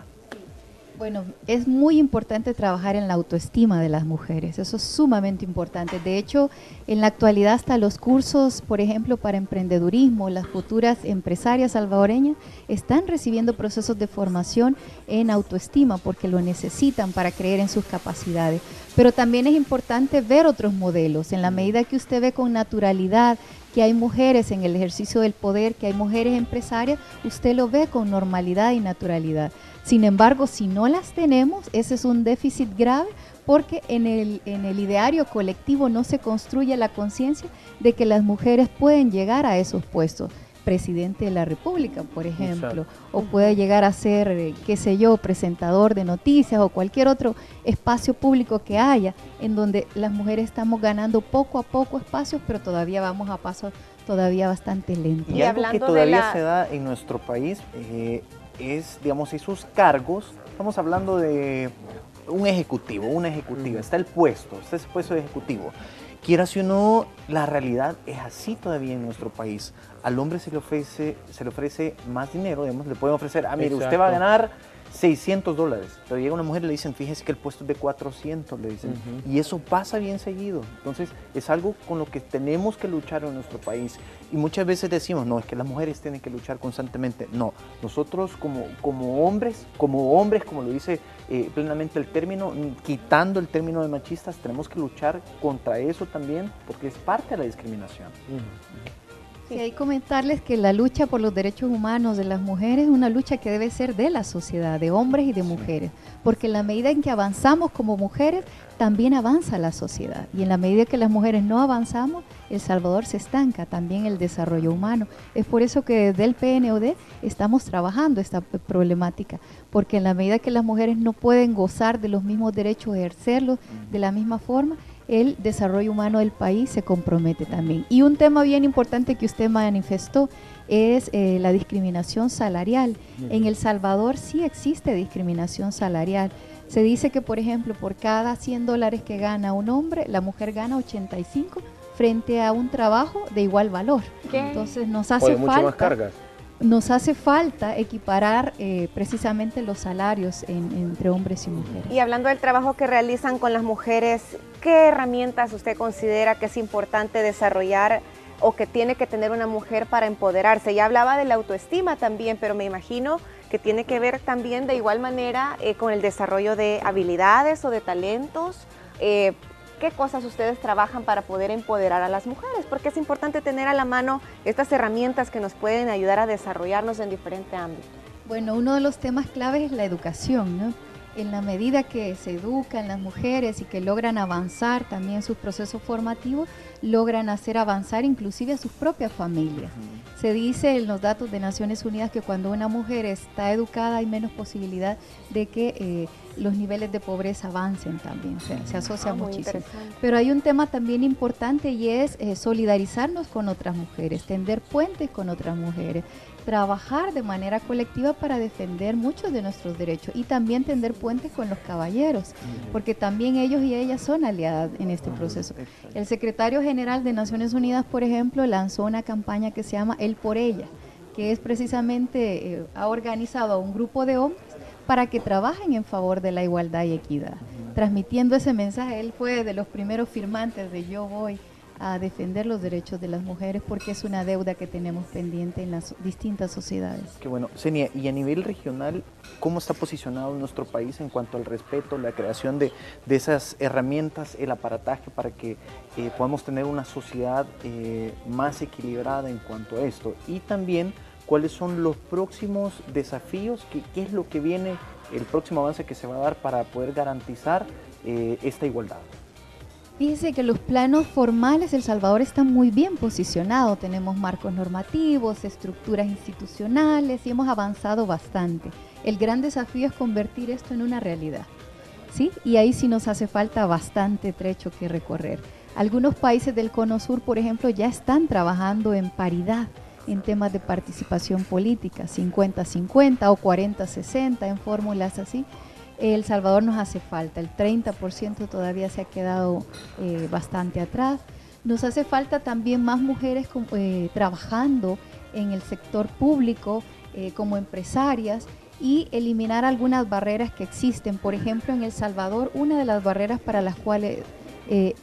Bueno, es muy importante trabajar en la autoestima de las mujeres, eso es sumamente importante. De hecho, en la actualidad hasta los cursos, por ejemplo, para emprendedurismo, las futuras empresarias salvadoreñas están recibiendo procesos de formación en autoestima porque lo necesitan para creer en sus capacidades. Pero también es importante ver otros modelos. En la medida que usted ve con naturalidad que hay mujeres en el ejercicio del poder, que hay mujeres empresarias, usted lo ve con normalidad y naturalidad. Sin embargo, si no las tenemos, ese es un déficit grave porque en el, en el ideario colectivo no se construye la conciencia de que las mujeres pueden llegar a esos puestos. Presidente de la República, por ejemplo, o puede llegar a ser, eh, qué sé yo, presentador de noticias o cualquier otro espacio público que haya, en donde las mujeres estamos ganando poco a poco espacios, pero todavía vamos a paso todavía bastante lento. Y, Y algo que hablando de todavía la- se da en nuestro país eh, es, digamos, esos cargos. Estamos hablando de un ejecutivo, una ejecutiva. Está el puesto, está ese puesto de ejecutivo. Quiera si o no, la realidad es así todavía en nuestro país. Al hombre se le ofrece, se le ofrece más dinero, digamos, le pueden ofrecer, ah, mire, usted va a ganar 600 dólares. Pero llega una mujer y le dicen, fíjese que el puesto es de 400, le dicen. Y eso pasa bien seguido. Entonces, es algo con lo que tenemos que luchar en nuestro país. Y muchas veces decimos, no, es que las mujeres tienen que luchar constantemente. No, nosotros como, como hombres, como hombres, como lo dice eh, plenamente el término, quitando el término de machistas, tenemos que luchar contra eso también, porque es parte de la discriminación. Sí, hay comentarles que la lucha por los derechos humanos de las mujeres es una lucha que debe ser de la sociedad, de hombres y de mujeres, porque en la medida en que avanzamos como mujeres, también avanza la sociedad. Y en la medida que las mujeres no avanzamos, El Salvador se estanca, también el desarrollo humano. Es por eso que desde el PNUD estamos trabajando esta problemática, porque en la medida que las mujeres no pueden gozar de los mismos derechos, ejercerlos de la misma forma, el desarrollo humano del país se compromete también. Y un tema bien importante que usted manifestó es eh, la discriminación salarial. En El Salvador sí existe discriminación salarial. Se dice que, por ejemplo, por cada 100 dólares que gana un hombre, la mujer gana 85 frente a un trabajo de igual valor. ¿Qué? Entonces nos O hace de mucho falta más cargas. Nos hace falta equiparar eh, precisamente los salarios en- entre hombres y mujeres. Y hablando del trabajo que realizan con las mujeres, ¿qué herramientas usted considera que es importante desarrollar o que tiene que tener una mujer para empoderarse? Ya hablaba de la autoestima también, pero me imagino que tiene que ver también de igual manera eh, con el desarrollo de habilidades o de talentos. Eh, ¿Qué cosas ustedes trabajan para poder empoderar a las mujeres? Porque es importante tener a la mano estas herramientas que nos pueden ayudar a desarrollarnos en diferentes ámbitos. Bueno, uno de los temas claves es la educación, ¿no? En la medida que se educan las mujeres y que logran avanzar también sus procesos formativos, logran hacer avanzar inclusive a sus propias familias. Se dice en los datos de Naciones Unidas que cuando una mujer está educada hay menos posibilidad de que eh, los niveles de pobreza avancen también, se, se asocia Ah, muchísimo. Pero hay un tema también importante y es eh, solidarizarnos con otras mujeres, tender puentes con otras mujeres, trabajar de manera colectiva para defender muchos de nuestros derechos y también tender puentes con los caballeros, porque también ellos y ellas son aliadas en este proceso. El secretario general de Naciones Unidas, por ejemplo, lanzó una campaña que se llama El por ella, que es precisamente, eh, ha organizado a un grupo de hombres para que trabajen en favor de la igualdad y equidad. Transmitiendo ese mensaje, él fue de los primeros firmantes de Yo Voy a defender los derechos de las mujeres porque es una deuda que tenemos pendiente en las distintas sociedades. Qué bueno. Senia, y a nivel regional, ¿cómo está posicionado nuestro país en cuanto al respeto, la creación de, de esas herramientas, el aparataje para que eh, podamos tener una sociedad eh, más equilibrada en cuanto a esto? Y también, ¿cuáles son los próximos desafíos? ¿Qué, es lo que viene, el próximo avance que se va a dar para poder garantizar eh, esta igualdad? Fíjese que los planos formales El Salvador está muy bien posicionado. Tenemos marcos normativos, estructuras institucionales y hemos avanzado bastante. El gran desafío es convertir esto en una realidad. ¿sí? Y ahí sí nos hace falta bastante trecho que recorrer. Algunos países del Cono Sur, por ejemplo, ya están trabajando en paridad en temas de participación política, 50-50 o 40-60 en fórmulas así. El Salvador nos hace falta, el 30% todavía se ha quedado eh, bastante atrás. Nos hace falta también más mujeres eh, trabajando en el sector público eh, como empresarias y eliminar algunas barreras que existen. Por ejemplo, en El Salvador, una de las barreras para las cuales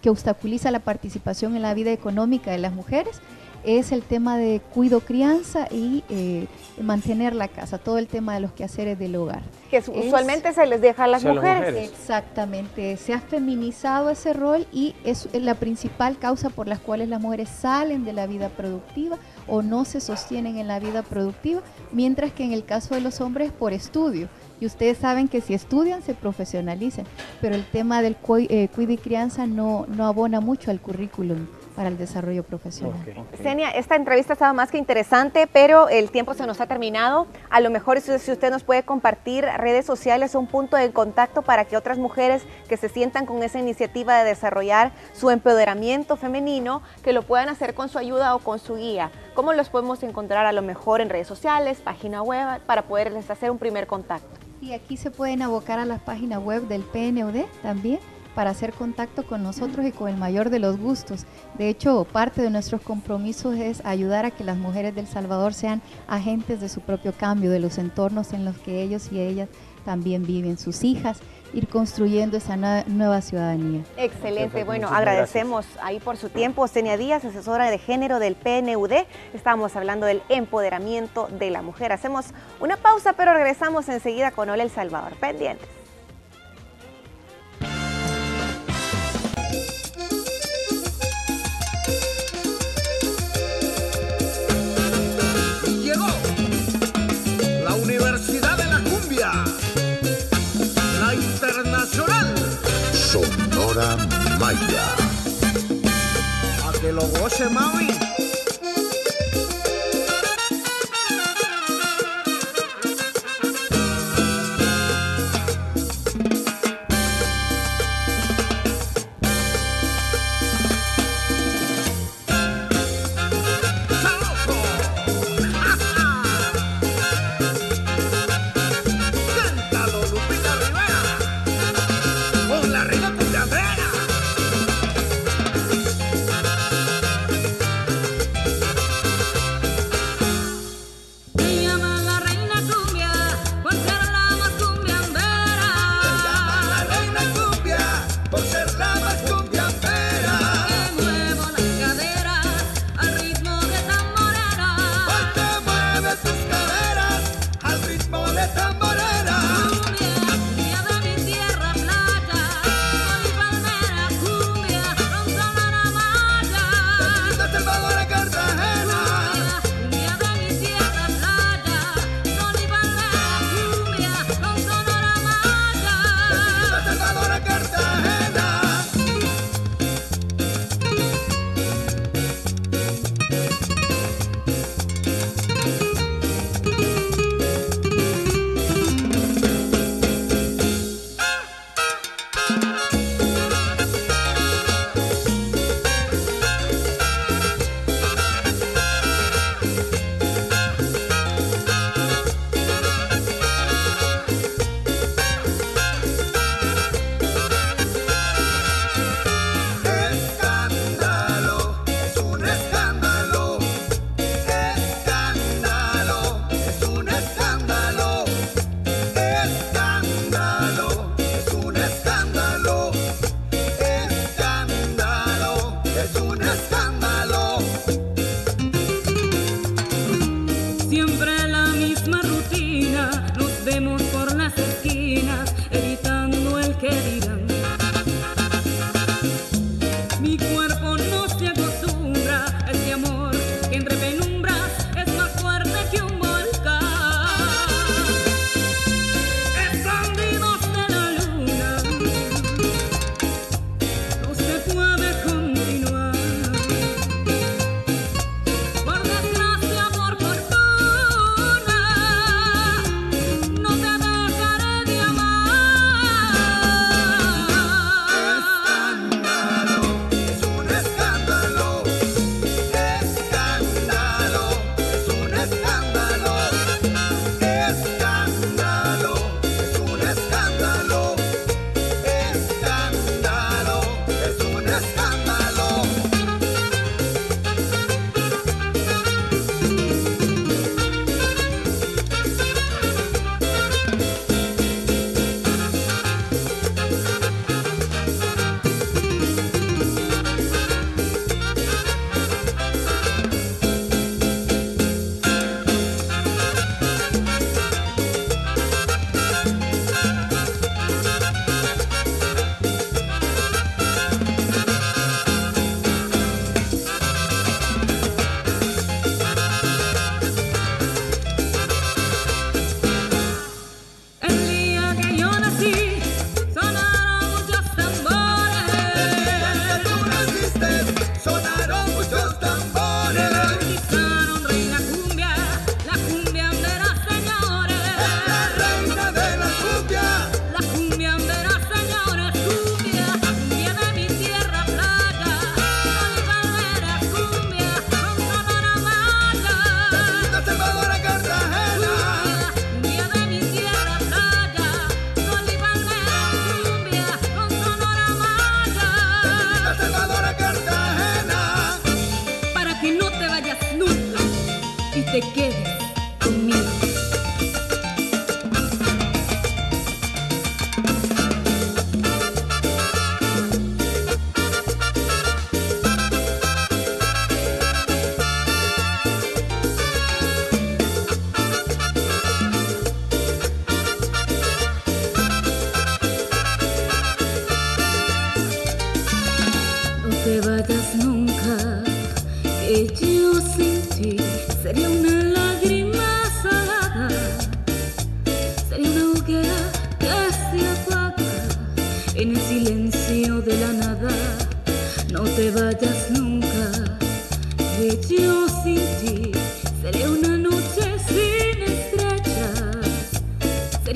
que obstaculiza la participación en la vida económica de las mujeres es el tema de cuido crianza y eh, mantener la casa, todo el tema de los quehaceres del hogar. Que Es- usualmente se les deja a las mujeres. Exactamente, se ha feminizado ese rol y es la principal causa por las cuales las mujeres salen de la vida productiva o no se sostienen en la vida productiva, mientras que en el caso de los hombres por estudio. Y ustedes saben que si estudian se profesionalizan, pero el tema del eh, cuido y crianza no, no abona mucho al currículum para el desarrollo profesional. Senia, esta entrevista estaba más que interesante, pero el tiempo se nos ha terminado. A lo mejor si si usted nos puede compartir redes sociales, un punto de contacto para que otras mujeres que se sientan con esa iniciativa de desarrollar su empoderamiento femenino, que lo puedan hacer con su ayuda o con su guía. ¿Cómo los podemos encontrar a lo mejor en redes sociales, página web, para poderles hacer un primer contacto? Y aquí se pueden abocar a la página web del PNUD también para hacer contacto con nosotros y con el mayor de los gustos. De hecho, parte de nuestros compromisos es ayudar a que las mujeres del Salvador sean agentes de su propio cambio, de los entornos en los que ellos y ellas también viven, sus hijas, ir construyendo esa nue- nueva ciudadanía. Excelente, bueno, muchísimas agradecemos ahí por su tiempo. Senia Díaz, asesora de género del PNUD. Estábamos hablando del empoderamiento de la mujer. Hacemos una pausa, pero regresamos enseguida con Hola El Salvador. Pendientes. Universidad de la Cumbia, la Internacional, Sonora Maya. a que lo goce mami.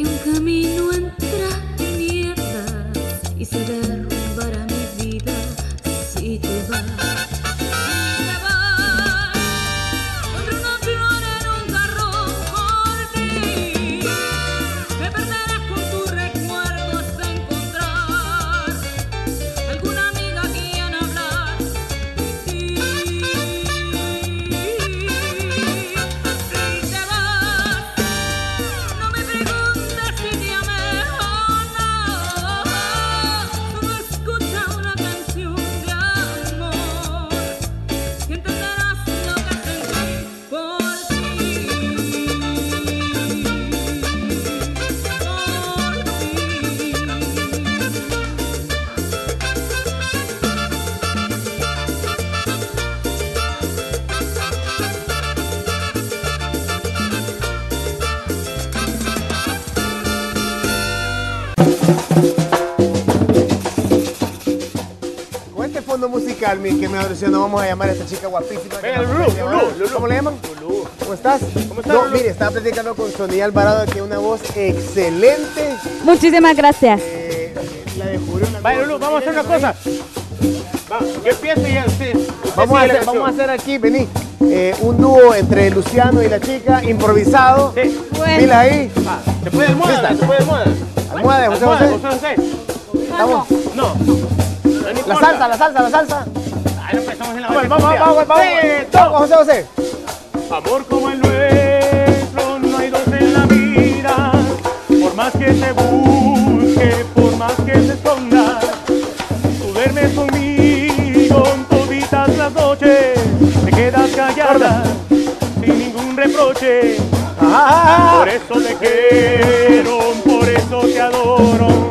Un camino entre tinieblas y se derrumbará que me no vamos a llamar a esta chica guapísima. Venga, Lulú, Lulú. Lulú. ¿Cómo le llaman? ¿Cómo estás? ¿Cómo estás, No, Lulú? mire, estaba platicando con Sonia Alvarado, que tiene una voz excelente. Muchísimas gracias. Eh, la una Vaya, Lulú, vamos a hacer una cosa. Va, yo empiezo y ya usted. usted Vamos a, la hacer, vamos a canción. hacer aquí, vení, eh, un dúo entre Luciano y la chica, improvisado. Sí. Mira ahí, ¿Se puede puede almohada de José Almohada, José. José José. Estamos. No. No La salsa, la salsa, la salsa. La Vamos, vamos, vamos, vamos. Vamos, José José. Amor como el nuestro, no hay dos en la vida. Por más que te busque, por más que te esconda, tú duermes conmigo toditas las noches. Te quedas callada, sin ningún reproche. Ah, Por eso te quiero, por eso te adoro.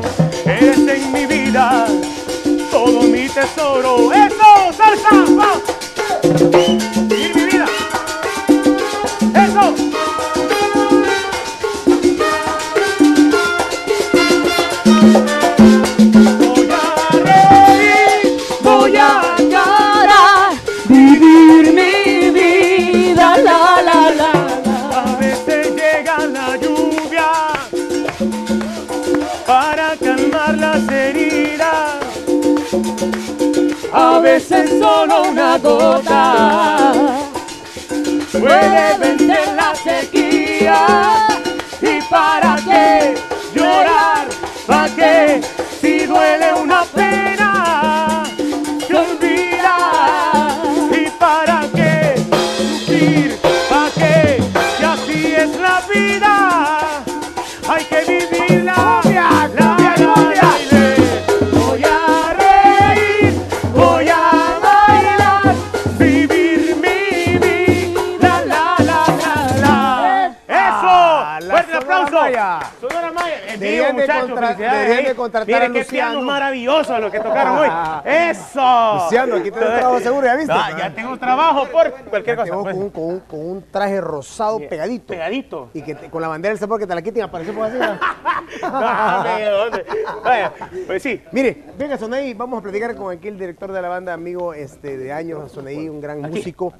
Deberían de muchachos. contra- felicidades. deberían de ahí. contratar Miren a qué pianos maravillosos los que tocaron hoy. ¡Eso! Luciano, aquí tenés trabajo seguro, ¿ya viste? Ah, ya tengo trabajo por cualquier cosa. veo pues. con, un, con un- con un traje rosado pegadito. Pegadito. Y que te- con la bandera del sabor que te la quiten y aparece por así. pues sí. Mire, venga, Sonaí, vamos a platicar con aquí el director de la banda, amigo este, de años, Sonaí, un gran Aquí. músico.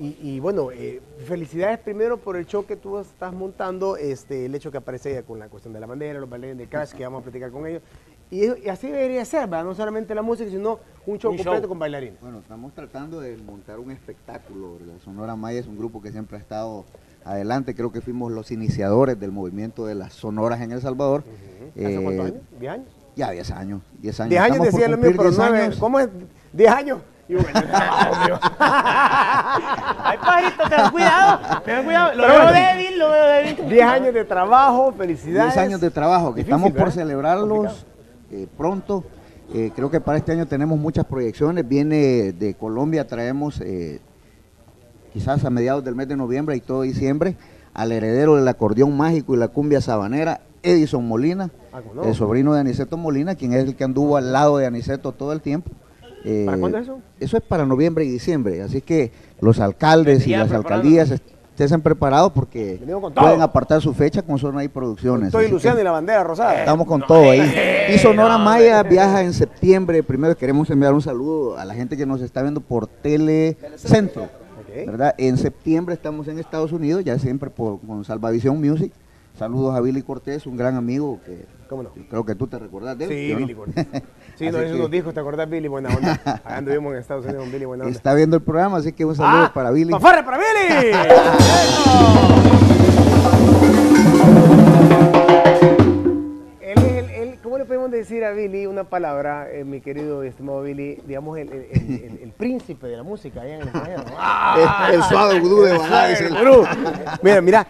Y, y bueno, eh, felicidades primero por el show que tú estás montando, este, el hecho que aparece ella con la cuestión de la bandera, los bailarines de Crash, que vamos a platicar con ellos. Y, y así debería ser, ¿verdad? No solamente la música, sino un show Un completo show. con bailarines. Bueno, estamos tratando de montar un espectáculo. La Sonora Maya es un grupo que siempre ha estado adelante. Creo que fuimos los iniciadores del movimiento de las sonoras en El Salvador. ¿Hace Eh, cuántos años? ¿10 años? Ya 10 años. 10 años. 10 años Estamos por decía lo cumplir pero 10 nueve. años. ¿Cómo es? 10 años. Y trabajo, mío. Ay, pajarito, ten cuidado, ten cuidado. Lo Pero veo bueno. débil, lo veo débil. 10 años de trabajo, felicidades. 10 años de trabajo, que Difícil, estamos por ¿verdad? celebrarlos eh, pronto. Eh, creo que para este año tenemos muchas proyecciones. Viene de Colombia, traemos eh, quizás a mediados del mes de noviembre y todo diciembre al heredero del acordeón mágico y la cumbia sabanera, Edison Molina, Ah, el sobrino de Aniceto Molina, quien es el que anduvo al lado de Aniceto todo el tiempo. Eh, ¿Para cuándo es eso? Eso es para noviembre y diciembre, así que los alcaldes y las alcaldías estén preparados porque Venimos con todo. pueden apartar su fecha con Zona y Producciones. Estoy Luciano y la bandera rosada. Estamos con todo ahí. Y Sonora no, Maya viaja en septiembre. Primero queremos enviar un saludo a la gente que nos está viendo por Telecentro. Ok. ¿verdad? En septiembre estamos en Estados Unidos, ya siempre por, con Salvavisión Music. Saludos a Billy Cortés, un gran amigo que creo que tú te recordás de él. Sí. Billy Cortés. Sí, nos hizo unos discos, ¿te acordás, Billy? Buena onda. Allá anduvimos en Estados Unidos con Billy, buena onda. Está viendo el programa, así que un saludo ¡Ah! para Billy. ¡Fanfarre para Billy! podemos decir a Billy una palabra, eh, mi querido y estimado Billy, digamos, el, el- el- el- el príncipe de la música allá en el el suave vudú de El gurú. Mira, mira,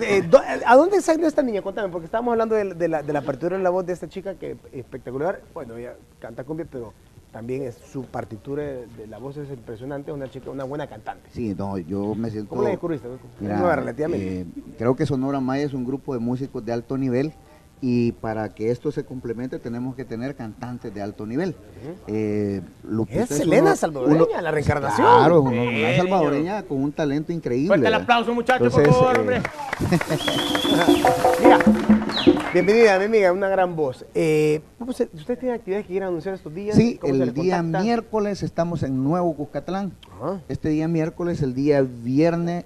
eh, ¿a dónde salió esta niña? Contame, porque estábamos hablando de, de la, de la apertura de la voz de esta chica que es espectacular. Bueno, ella canta cumbia, pero también es su partitura de, la voz es impresionante, es una chica, una buena cantante. Sí, no, yo me siento... ¿Cómo la descubriste? Mira, relativamente. eh, creo que Sonora Maya es un grupo de músicos de alto nivel y para que esto se complemente tenemos que tener cantantes de alto nivel. Eh, Lupita Es Selena uno- salvadoreña, uno- la reencarnación. Claro, es una, una salvadoreña con un talento increíble. Fuerte el aplauso, muchachos, por favor, eh, hombre. Mira, bienvenida, mi amiga, una gran voz. Eh, ¿cómo se- ¿Usted tiene actividades que quieran anunciar estos días? Sí, ¿Cómo se el día contacta? miércoles estamos en Nuevo Cuscatlán. Este día miércoles, el día viernes,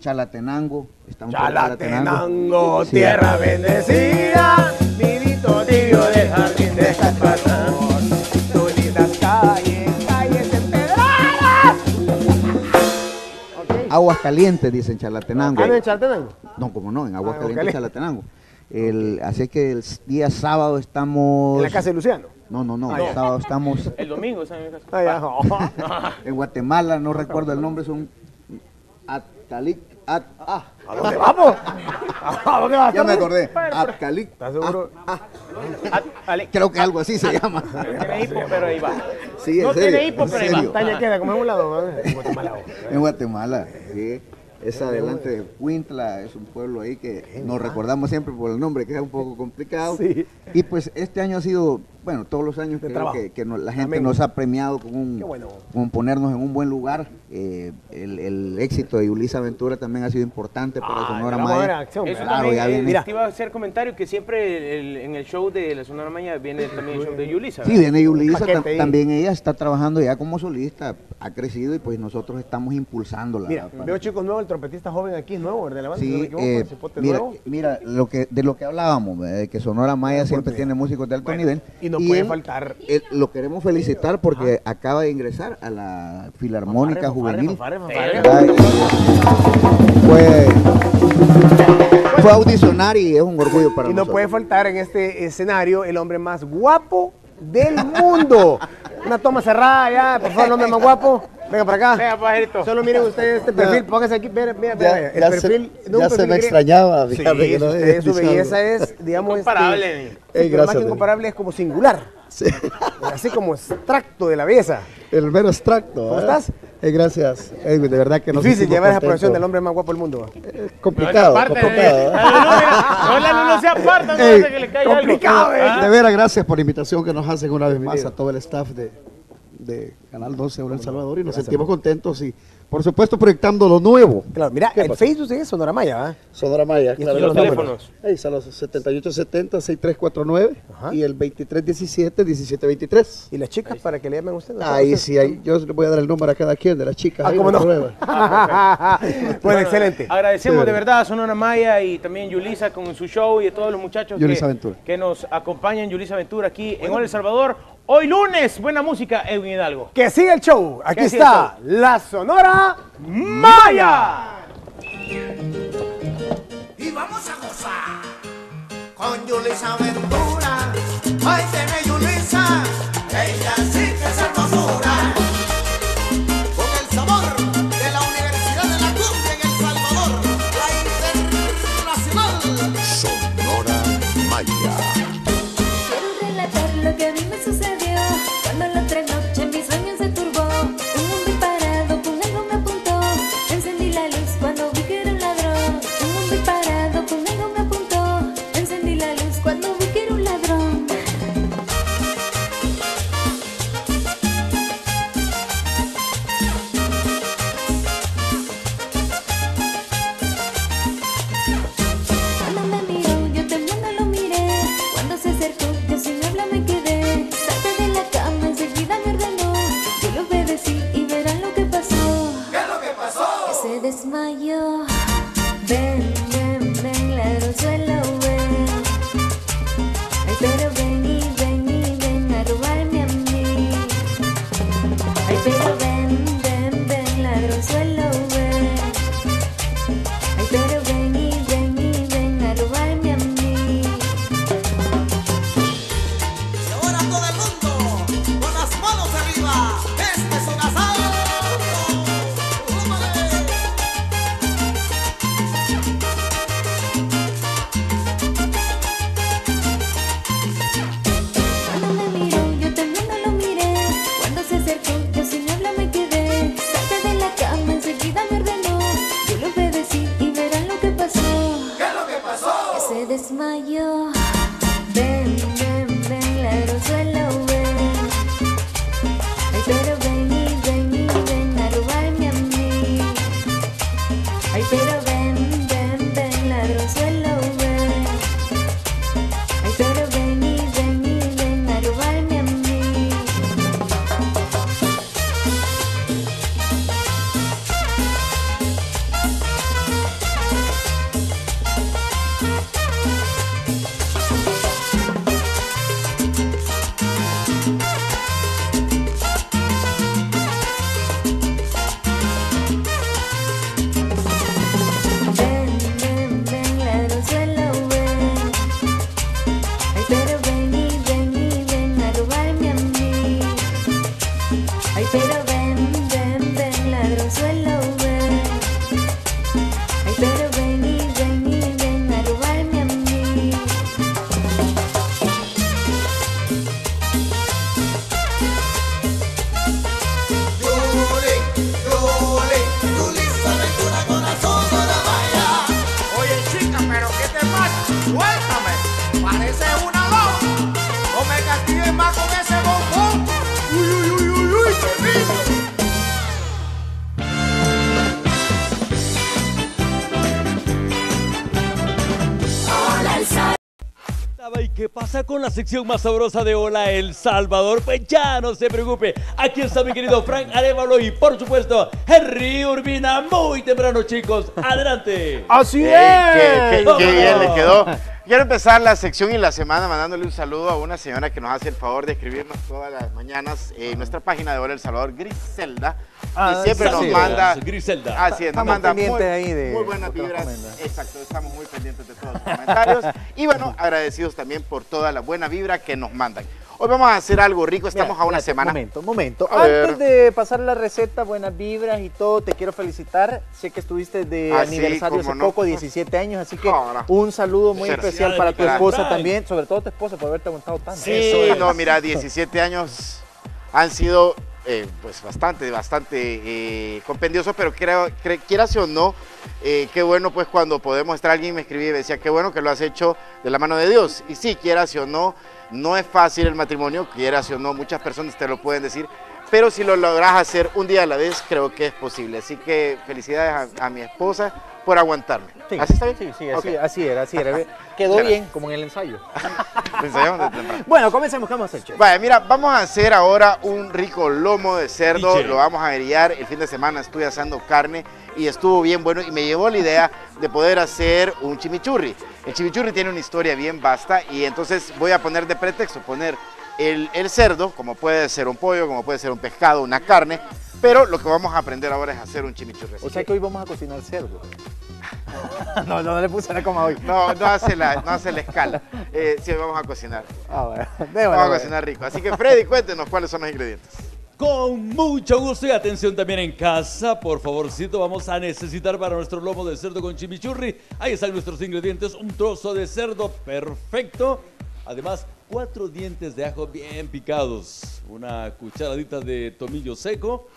Chalatenango. Estamos Chalatenango, Sí. tierra bendecida, vidito tibio del jardín de Zapata. Bonitas calles, calles empedradas. Aguas calientes, dicen Chalatenango. Ah, ¿no en Chalatenango? No, como no, en Aguas Ah, Calientes, Caliente. Chalatenango. El, así que el día sábado estamos... En la casa de Luciano. No, no, no, Ah, el ya. sábado estamos El domingo, ¿sabes? Ah, ya. En Guatemala, no recuerdo el nombre, son Atcalic... At, ah, ¿A dónde vamos? ¿A dónde vas? ya me acordé. Atcalic... ¿Estás seguro? Ah, Creo que algo así se llama. tiene hipo, pero ahí va. Sí, en no serio, tiene hipo, pero ahí va. Taña queda como en un lado, ¿no? En Guatemala. En Guatemala, sí. Es adelante de Cuintla, es un pueblo ahí que nos recordamos siempre por el nombre, que es un poco complicado. Sí. Y pues este año ha sido, bueno, todos los años De creo que, que nos- la gente Amén. nos ha premiado con, un, bueno. con ponernos en un buen lugar. Eh, el, el éxito de Ulisa Aventura también ha sido importante para Ah, Sonora Maya. Eso. Claro, también, ya eh, viene. Mira. te iba a hacer comentario que siempre el- en el show de la Sonora Mañana viene también el show de Yulisa. Sí, viene ahí. también ella está trabajando ya como solista, ha crecido y pues nosotros estamos impulsándola. Mira, para- veo chicos nuevos, el trompetista joven aquí es nuevo, de la banda, no Sí, equivoco, eh, mira, nuevo. mira lo que, de lo que hablábamos, de que Sonora Maya siempre oportunidad. tiene músicos de alto Bueno, nivel. y no puede él- faltar- él- lo queremos felicitar porque acaba de ingresar a la Filarmónica Juvenil. Eh. Fue, fue a audicionar y es un orgullo para Y no nosotros. puede faltar en este escenario el hombre más guapo del mundo. Una toma cerrada ya, por favor, el hombre más guapo. Venga para acá. Venga, pajarito. Solo miren ustedes este perfil, póngase aquí, mira, mira, mira, el ya perfil. se- no ya se me extrañaba, Sí, que no su belleza algo. es, digamos, Incomparable, este, ni. sí, Ey, más que incomparable es como singular. Sí. Así como extracto de la belleza. El mero extracto. ¿Cómo ¿eh? estás? Eh, gracias, Edwin, de verdad que nos Difícil llevar esa profesión del hombre más guapo del mundo. Complicado, No, aparte, complicado. eh, Ojalá no, no se aparta, no que le caiga algo. complicado, eh. Ah, De veras, gracias por la invitación que nos hacen una vez más a todo el staff de, de Canal 12 Euro El Salvador y nos sentimos contentos y, por supuesto, proyectando lo nuevo. Claro, mira, ¿Qué el pasa? Facebook es Sonora Maya, ¿verdad? Sonora Maya, ¿Y claro. los que sí. teléfonos? Ahí están los 7870-6349 Ajá. y el 2317-1723. Y las chicas para que le llamen a usted. ¿no? Ahí sí, ahí, yo le voy a dar el número a cada quien de las chicas. Ah, ahí ¿cómo no problema. bueno, excelente. Agradecemos Sí, de verdad. a Sonora Maya y también Yulisa con su show y a todos los muchachos Yulisa que, Aventura. que nos acompañan. Yulisa Aventura aquí en Hola El Salvador. Hoy lunes, buena música, Edwin Hidalgo. Que siga el show. Aquí está la Sonora Maya. y vamos a gozar con Yulisa Aventura. Con la sección más sabrosa de Hola El Salvador? Pues ya no se preocupe. Aquí está mi querido Frank Arevalo y por supuesto Henry Urbina. Muy temprano, chicos. Adelante. Así Ey, qué- qué- bien le quedó. Quiero empezar la sección y la semana mandándole un saludo a una señora que nos hace el favor de escribirnos todas las mañanas en nuestra página de Hola El Salvador, Griselda. Ah, que siempre nos sí. manda. Griselda. Así es, nos manda muy, pendientes ahí de muy buenas vibras. Exacto, estamos muy pendientes de todos los comentarios. y bueno, agradecidos también por toda la buena vibra que nos mandan. Hoy vamos a hacer algo rico, estamos Mira, a una espérate, semana. Momento, momento. A ver. Antes de pasar la receta, buenas vibras y todo, te quiero felicitar. Sé que estuviste de Ah, sí, aniversario hace no. poco, 17 años, así que Ahora. un saludo muy especial para tu esposa también, sobre todo tu esposa por haberte aguantado tanto. Sí, no, mira, 17 años han sido eh, pues bastante, bastante eh, compendiosos, pero creo, cre- quieras o no, eh, qué bueno pues cuando podemos estar, alguien me escribía y me decía, qué bueno que lo has hecho de la mano de Dios. Y sí, quieras o no, no es fácil el matrimonio, quieras o no, muchas personas te lo pueden decir, pero si lo logras hacer un día a la vez, creo que es posible. Así que felicidades a mi esposa por aguantarme. Sí, ¿Así está bien? Sí, sí, así, era, así era. Quedó bien, como en el ensayo. Bueno, comencemos, ¿qué vamos a hacer? Vaya, mira, vamos a hacer ahora un rico lomo de cerdo, lo vamos a grillar. El fin de semana estuve asando carne y estuvo bien bueno y me llevó la idea de poder hacer un chimichurri. El chimichurri tiene una historia bien vasta y entonces voy a poner de pretexto, poner el, el cerdo, como puede ser un pollo, como puede ser un pescado, una carne, pero lo que vamos a aprender ahora es hacer un chimichurri. O sea que- hoy vamos a cocinar cerdo. no, no, no le puse la coma hoy. no, no hace la, no hace la escala. Eh, sí, vamos a cocinar. Ah, bueno. Vamos a cocinar rico. Así que Freddy, cuéntenos cuáles son los ingredientes. Con mucho gusto y atención también en casa, por favorcito, vamos a necesitar para nuestro lomo de cerdo con chimichurri. Ahí están nuestros ingredientes, un trozo de cerdo perfecto. Además, cuatro dientes de ajo bien picados, una cucharadita de tomillo seco.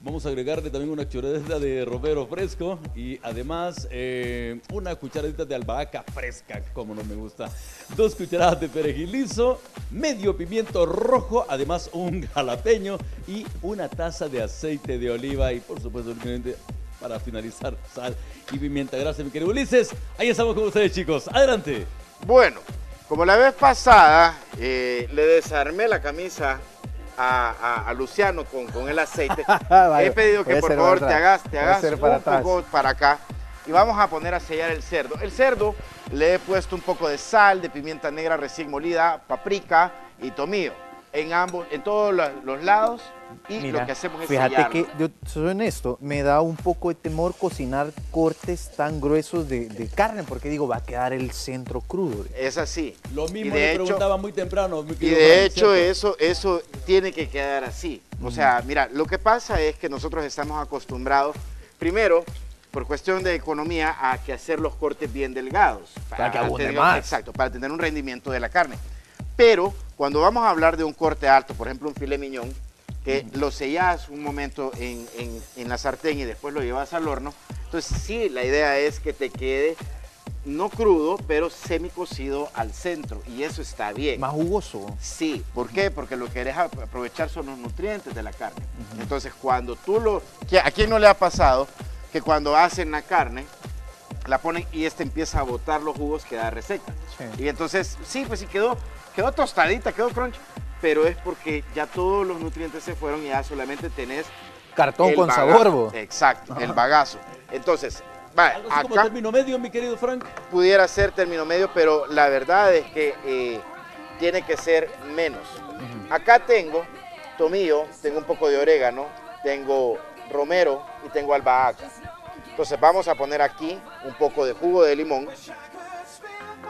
Vamos a agregarle también una cucharadita de romero fresco y además eh, una cucharadita de albahaca fresca, como no me gusta. Dos cucharadas de perejil liso, medio pimiento rojo, además un jalapeño y una taza de aceite de oliva y por supuesto para finalizar sal y pimienta. Gracias mi querido Ulises. Ahí estamos con ustedes chicos. Adelante. Bueno, como la vez pasada eh, le desarmé la camisa a, a- a Luciano con, con el aceite, he pedido que por favor te hagas, te hagas para un poco para acá. Y vamos a poner a sellar el cerdo. El cerdo le he puesto un poco de sal, de pimienta negra recién molida, paprika y tomillo. En ambos, en todos los lados y Mira, lo que hacemos es fíjate sellarlo. que yo soy honesto, me da un poco de temor cocinar cortes tan gruesos de, de carne, porque digo, va a quedar el centro crudo. Es así. Lo mismo Y le de hecho- preguntaba muy temprano. mi Y de hecho eso, eso tiene que quedar así. O sea, mira, lo que pasa es que nosotros estamos acostumbrados, primero, por cuestión de economía, a que hacer los cortes bien delgados. Para que abunde tener- más. Exacto, para tener un rendimiento de la carne. Pero cuando vamos a hablar de un corte alto, por ejemplo un filet miñón, que lo sellas un momento en, en- en la sartén y después lo llevas al horno, entonces sí, la idea es que te quede no crudo, pero semi cocido al centro. Y eso está bien. Más jugoso. Sí, ¿por qué? Porque lo que querés ap- aprovechar son los nutrientes de la carne. Entonces, cuando tú lo... ¿A quién no le ha pasado que cuando hacen la carne, la ponen y este empieza a botar los jugos, queda reseca? Y entonces, sí, pues sí quedó, quedó tostadita, quedó crunch, pero es porque ya todos los nutrientes se fueron y ya solamente tenés... Cartón con sabor, bo. Exacto, el bagazo. Entonces, va, Algo así como acá término medio, mi querido Frank. pudiera ser término medio, pero la verdad es que eh, tiene que ser menos. Acá tengo tomillo, tengo un poco de orégano, tengo romero y tengo albahaca. Entonces vamos a poner aquí un poco de jugo de limón.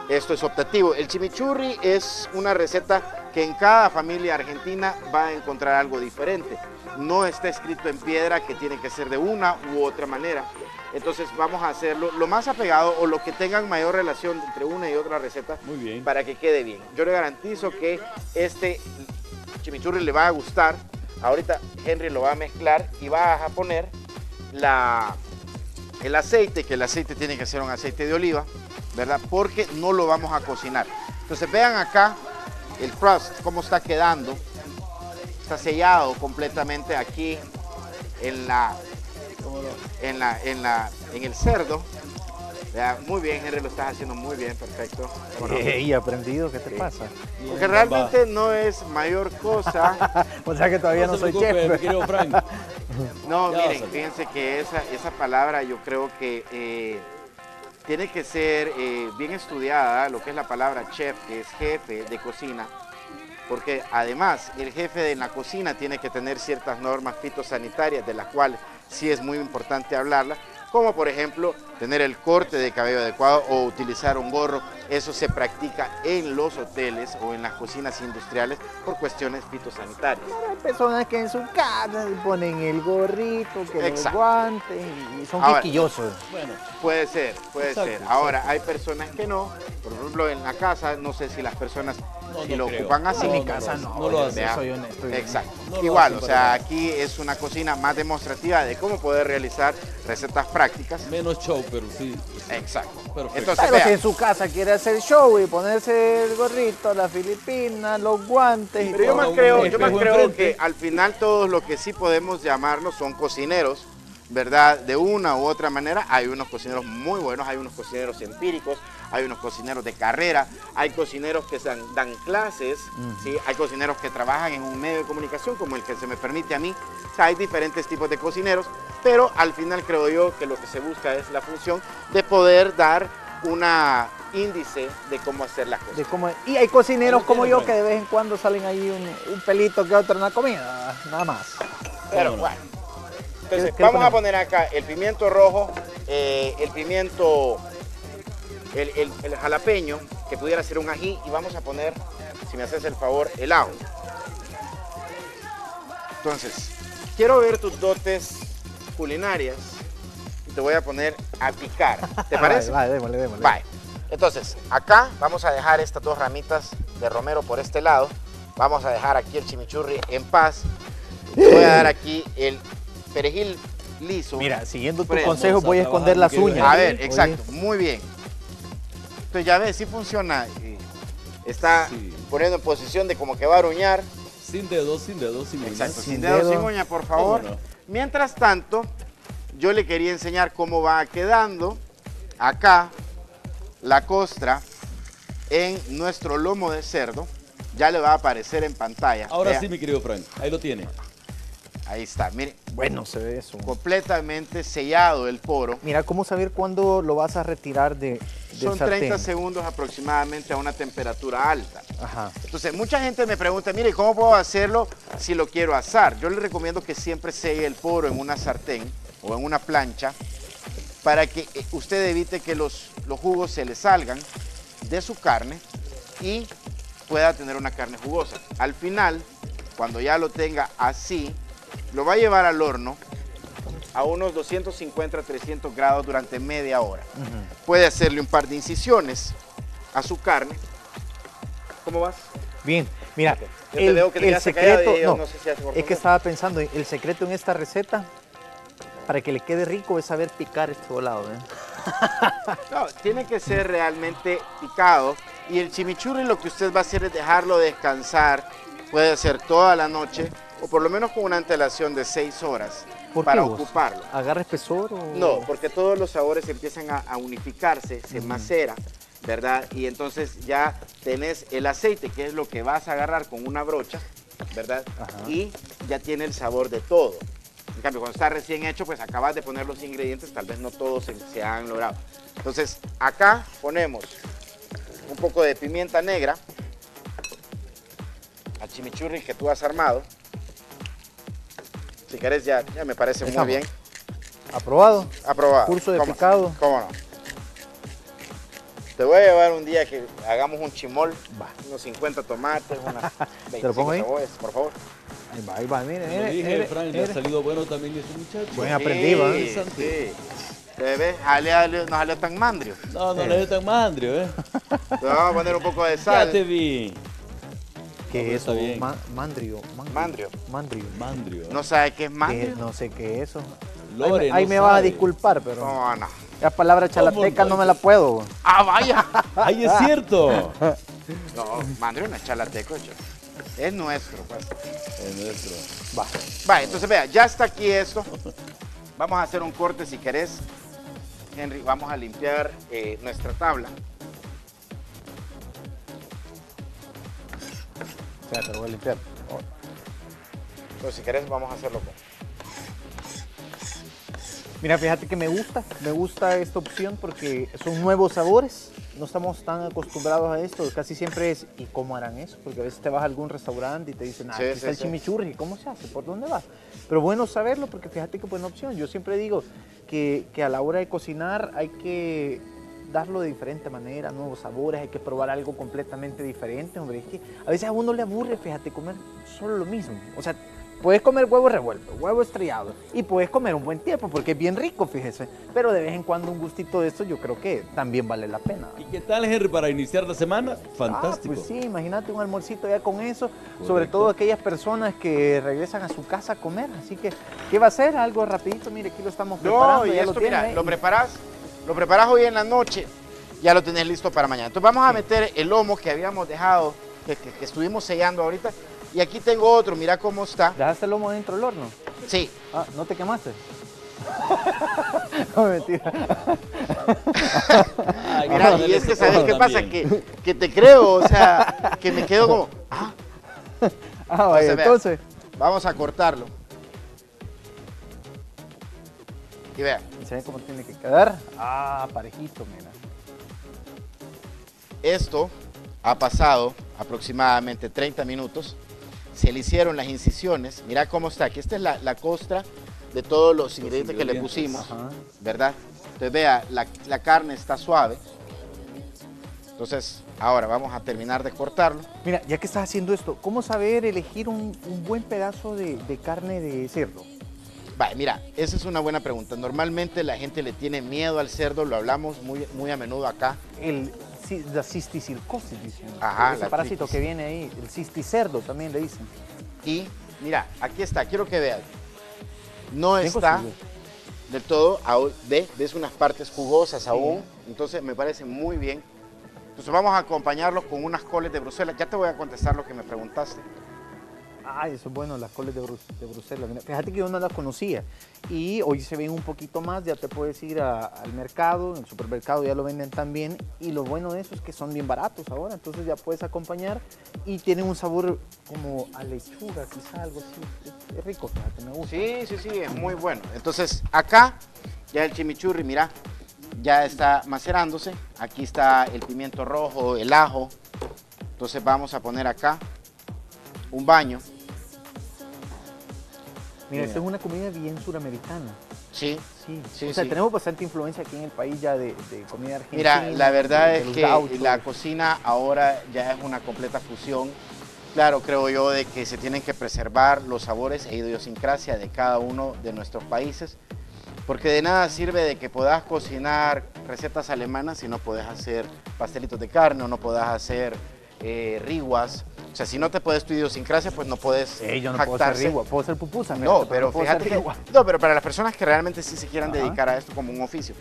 Esto es optativo. El chimichurri es una receta que en cada familia argentina va a encontrar algo diferente. No está escrito en piedra que tiene que ser de una u otra manera. Entonces vamos a hacerlo lo más apegado o lo que tengan mayor relación entre una y otra receta para que quede bien. Yo le garantizo que este chimichurri le va a gustar. Ahorita Henry lo va a mezclar y va a poner la, el aceite, que el aceite tiene que ser un aceite de oliva, ¿verdad? Porque no lo vamos a cocinar. Entonces vean acá el crust, cómo está quedando. Está sellado completamente aquí en la, en la, en la, en el cerdo. Vea, Muy bien, Henry, lo estás haciendo muy bien, perfecto. Bueno, Ey, aprendido, ¿qué te pasa? porque realmente no es mayor cosa. O sea que todavía no, soy chef. mi querido Frank. No, Ya miren, fíjense que esa, esa palabra yo creo que eh, tiene que ser eh, bien estudiada, lo que es la palabra chef, que es jefe de cocina, porque además el jefe de la cocina tiene que tener ciertas normas fitosanitarias de las cuales sí es muy importante hablarlas, como por ejemplo tener el corte de cabello adecuado o utilizar un gorro. Eso se practica en los hoteles o en las cocinas industriales por cuestiones fitosanitarias. Hay personas que en su casa ponen el gorrito, que los Exacto. guantes y son Ahora, quisquillosos. Bueno, Puede ser, puede Exacto, ser. exacto. Ahora, hay personas que no. Por ejemplo, en la casa, no sé si las personas No, si no lo creo. ocupan así. No, En mi no casa no, no lo hacen. Soy honesto. Exacto. Igual, o sea, aquí es una cocina más demostrativa de cómo poder realizar recetas prácticas. menos show, pero sí. Exacto. Perfecto. Entonces, Pero si en su casa quiere hacer show y ponerse el gorrito, la filipina, los guantes y Pero yo todo. más creo, yo más creo que al final todos lo que sí podemos llamarlos son cocineros, ¿verdad? De una u otra manera. Hay unos cocineros muy buenos, hay unos cocineros empíricos, hay unos cocineros de carrera, hay cocineros que dan, dan clases, ¿sí? hay cocineros que trabajan en un medio de comunicación como el que se me permite a mí. O sea, hay diferentes tipos de cocineros, pero al final creo yo que lo que se busca es la función de poder dar una índice de cómo hacer las cosas. De cómo- y hay cocineros como yo que de vez en cuando salen ahí un, un pelito que otro en la comida, nada más. Pero No, no. bueno. Entonces, ¿Qué- qué vamos a poner acá el pimiento rojo, eh, el pimiento, el, el- el jalapeño, que pudiera ser un ají, y vamos a poner, si me haces el favor, el ajo. Entonces, quiero ver tus dotes culinarias y te voy a poner a picar. ¿Te parece? Vale, vale, démosle, démosle. Bye. Entonces, acá vamos a dejar estas dos ramitas de romero por este lado. Vamos a dejar aquí el chimichurri en paz. Voy a dar aquí el perejil liso. Mira, siguiendo tu Fresco. consejo voy a esconder las uñas. A ver, exacto, muy bien. Entonces ya ves, sí funciona. Está Sí. poniendo en posición de como que va a aruñar. Sin dedos, sin dedos, sin uñas. Exacto, sin Sin dedo, dedo. sin uña, por favor. Mientras tanto, yo le quería enseñar cómo va quedando acá la costra en nuestro lomo de cerdo. ya le va a aparecer en pantalla. Ahora Vea, sí, mi querido Frank, ahí lo tiene. Ahí está, mire. Bueno, se ve eso. Completamente sellado el poro. Mira, ¿cómo saber cuándo lo vas a retirar de, del Son sartén? 30 segundos aproximadamente a una temperatura alta. Ajá. Entonces, mucha gente me pregunta, mire, ¿cómo puedo hacerlo si lo quiero asar? Yo le recomiendo que siempre selle el poro en una sartén o en una plancha para que eh, usted evite que los, los jugos se le salgan de su carne y pueda tener una carne jugosa. Al final, cuando ya lo tenga así, lo va a llevar al horno a unos 250 a 300 grados durante media hora. Puede hacerle un par de incisiones a su carne. ¿Cómo vas? Bien, mira, que y yo no sé si hace por es que estaba pensando, el secreto en esta receta, para que le quede rico, es saber picar este volado. ¿eh? No, tiene que ser realmente picado. Y el chimichurri lo que usted va a hacer es dejarlo descansar. Puede ser toda la noche o por lo menos con una antelación de 6 horas ¿Por para qué vos? ocuparlo. ¿Agarra espesor o...? No, porque todos los sabores empiezan a, a unificarse, se macera, ¿verdad? Y entonces ya tenés el aceite, que es lo que vas a agarrar con una brocha, ¿verdad? Y ya tiene el sabor de todo. En cambio, cuando está recién hecho, pues acabas de poner los ingredientes, tal vez no todos se, se han logrado. Entonces, acá ponemos un poco de pimienta negra, al chimichurri que tú has armado. Si querés, ya, ya me parece Estamos. muy bien. ¿Aprobado? Aprobado. Curso de ¿Cómo? picado. ¿Cómo no? Te voy a llevar un día que hagamos un chimol, unos 50 tomates, unas 25 lo pongo ahí? cebollas, por favor. Ahí va, ahí va, mire, mire, dije, mire, Frank, le ha salido bueno también este muchacho. Buen aprendido, ¿eh? Sí, sí. ¿Te ves? Jale, no salió tan mandrio. No, no, no es tan mandrio, ¿eh? Te vamos a poner un poco de Ya sal. te vi. ¿Qué No, pero es eso? bien. Ma- mandrio, mandrio. Mandrio. Mandrio. Mandrio. ¿No sabe qué es ¿Qué? mandrio? No sé qué es eso. Lore, ahí me, ahí no me vas a disculpar, pero No, no. la palabra chalateca no me la puedo. ¡Ah, vaya! ¡Ay, es cierto! No, mandrio no es chalateco, hecho. Es nuestro, pues. Es nuestro. Va. Va, entonces vea, ya está aquí esto. Vamos a hacer un corte si querés. Henry, vamos a limpiar eh, nuestra tabla. Lo voy a limpiar. Entonces, si querés, vamos a hacerlo con. Mira, fíjate que me gusta, me gusta esta opción porque son nuevos sabores. No estamos tan acostumbrados a esto. Casi siempre es, ¿y cómo harán eso? Porque a veces te vas a algún restaurante y te dicen, ah, Sí, aquí sí, está el sí. chimichurri. ¿Cómo se hace? ¿Por dónde vas? Pero bueno saberlo porque fíjate que buena opción. Yo siempre digo que, que a la hora de cocinar hay que darlo de diferente manera, nuevos sabores, hay que probar algo completamente diferente, hombre. Es que a veces a uno le aburre, fíjate, comer solo lo mismo. O sea, puedes comer huevo revuelto, huevo estrellado y puedes comer un buen tiempo porque es bien rico, fíjese. Pero de vez en cuando un gustito de esto yo creo que también vale la pena. ¿Y qué tal, Henry, para iniciar la semana? Fantástico. Ah, pues sí, imagínate un almuercito ya con eso, sobre todo aquellas personas que regresan a su casa a comer. Así que, ¿qué va a hacer? Algo rapidito, mire, aquí lo estamos preparando. No, y ya esto, lo tiene, mira, ¿eh? lo preparás, lo preparás hoy en la noche, ya lo tenés listo para mañana. Entonces vamos a meter el lomo que habíamos dejado, que, que- que estuvimos sellando ahorita. Y aquí tengo otro, mira cómo está. ¿Dejaste el lomo dentro del horno? Sí. Ah, ¿no te quemaste? no, mentira. Ay, Mira, y es que sabes qué pasa, que, que te creo, o sea, que me quedo como, ah, Ah, vaya, vea, entonces. vamos a cortarlo. Y vea, ¿Saben cómo tiene que quedar? Ah, parejito, mira. Esto ha pasado aproximadamente 30 minutos. Se le hicieron las incisiones. Mira cómo está. Aquí esta es la, la costra de todos los ingredientes que le pusimos. ¿Verdad? Entonces vea, la, la carne está suave. Entonces, ahora vamos a terminar de cortarlo. Mira, ya que estás haciendo esto, ¿cómo saber elegir un, un buen pedazo de, de carne de cerdo? Vale, mira, esa es una buena pregunta. Normalmente la gente le tiene miedo al cerdo, lo hablamos muy, muy a menudo acá. El, la cisticircosis, dicen. Ajá, Ese parásito que viene ahí, el cisticerdo también le dicen. Y mira, aquí está, quiero que vean. No está del todo, ve, ves unas partes jugosas aún, entonces me parece muy bien. Entonces vamos a acompañarlos con unas coles de Bruselas. Ya te voy a contestar lo que me preguntaste. Ah, eso es bueno, las coles de, Brus- de Bruselas. Fíjate que yo no las conocía. Y hoy se ven un poquito más, ya te puedes ir al mercado, en el supermercado ya lo venden también. Y lo bueno de eso es que son bien baratos ahora, entonces ya puedes acompañar y tienen un sabor como a lechuga, quizá algo así. Es, es rico, fíjate, me gusta. Sí, sí, sí, es muy bueno. Entonces, acá ya el chimichurri, mira, ya está macerándose. Aquí está el pimiento rojo, el ajo. Entonces vamos a poner acá un baño. Mira, esta es una comida bien suramericana. Sí, sí. sí, o sea, sí. tenemos bastante influencia aquí en el país ya de, de comida argentina. Mira, la verdad de es que gauchos. la cocina ahora ya es una completa fusión. Claro, creo yo de que se tienen que preservar los sabores e idiosincrasia de cada uno de nuestros países, porque de nada sirve de que puedas cocinar recetas alemanas si no puedes hacer pastelitos de carne o no puedas hacer eh, riguas. O sea, si no te puedes tu idiosincrasia, pues no puedes Ey, yo no puedo hacer jactarse. puedo hacer pupusa. No, pero puedo fíjate que, no, pero para las personas que realmente sí se quieran Ajá. dedicar a esto como un oficio.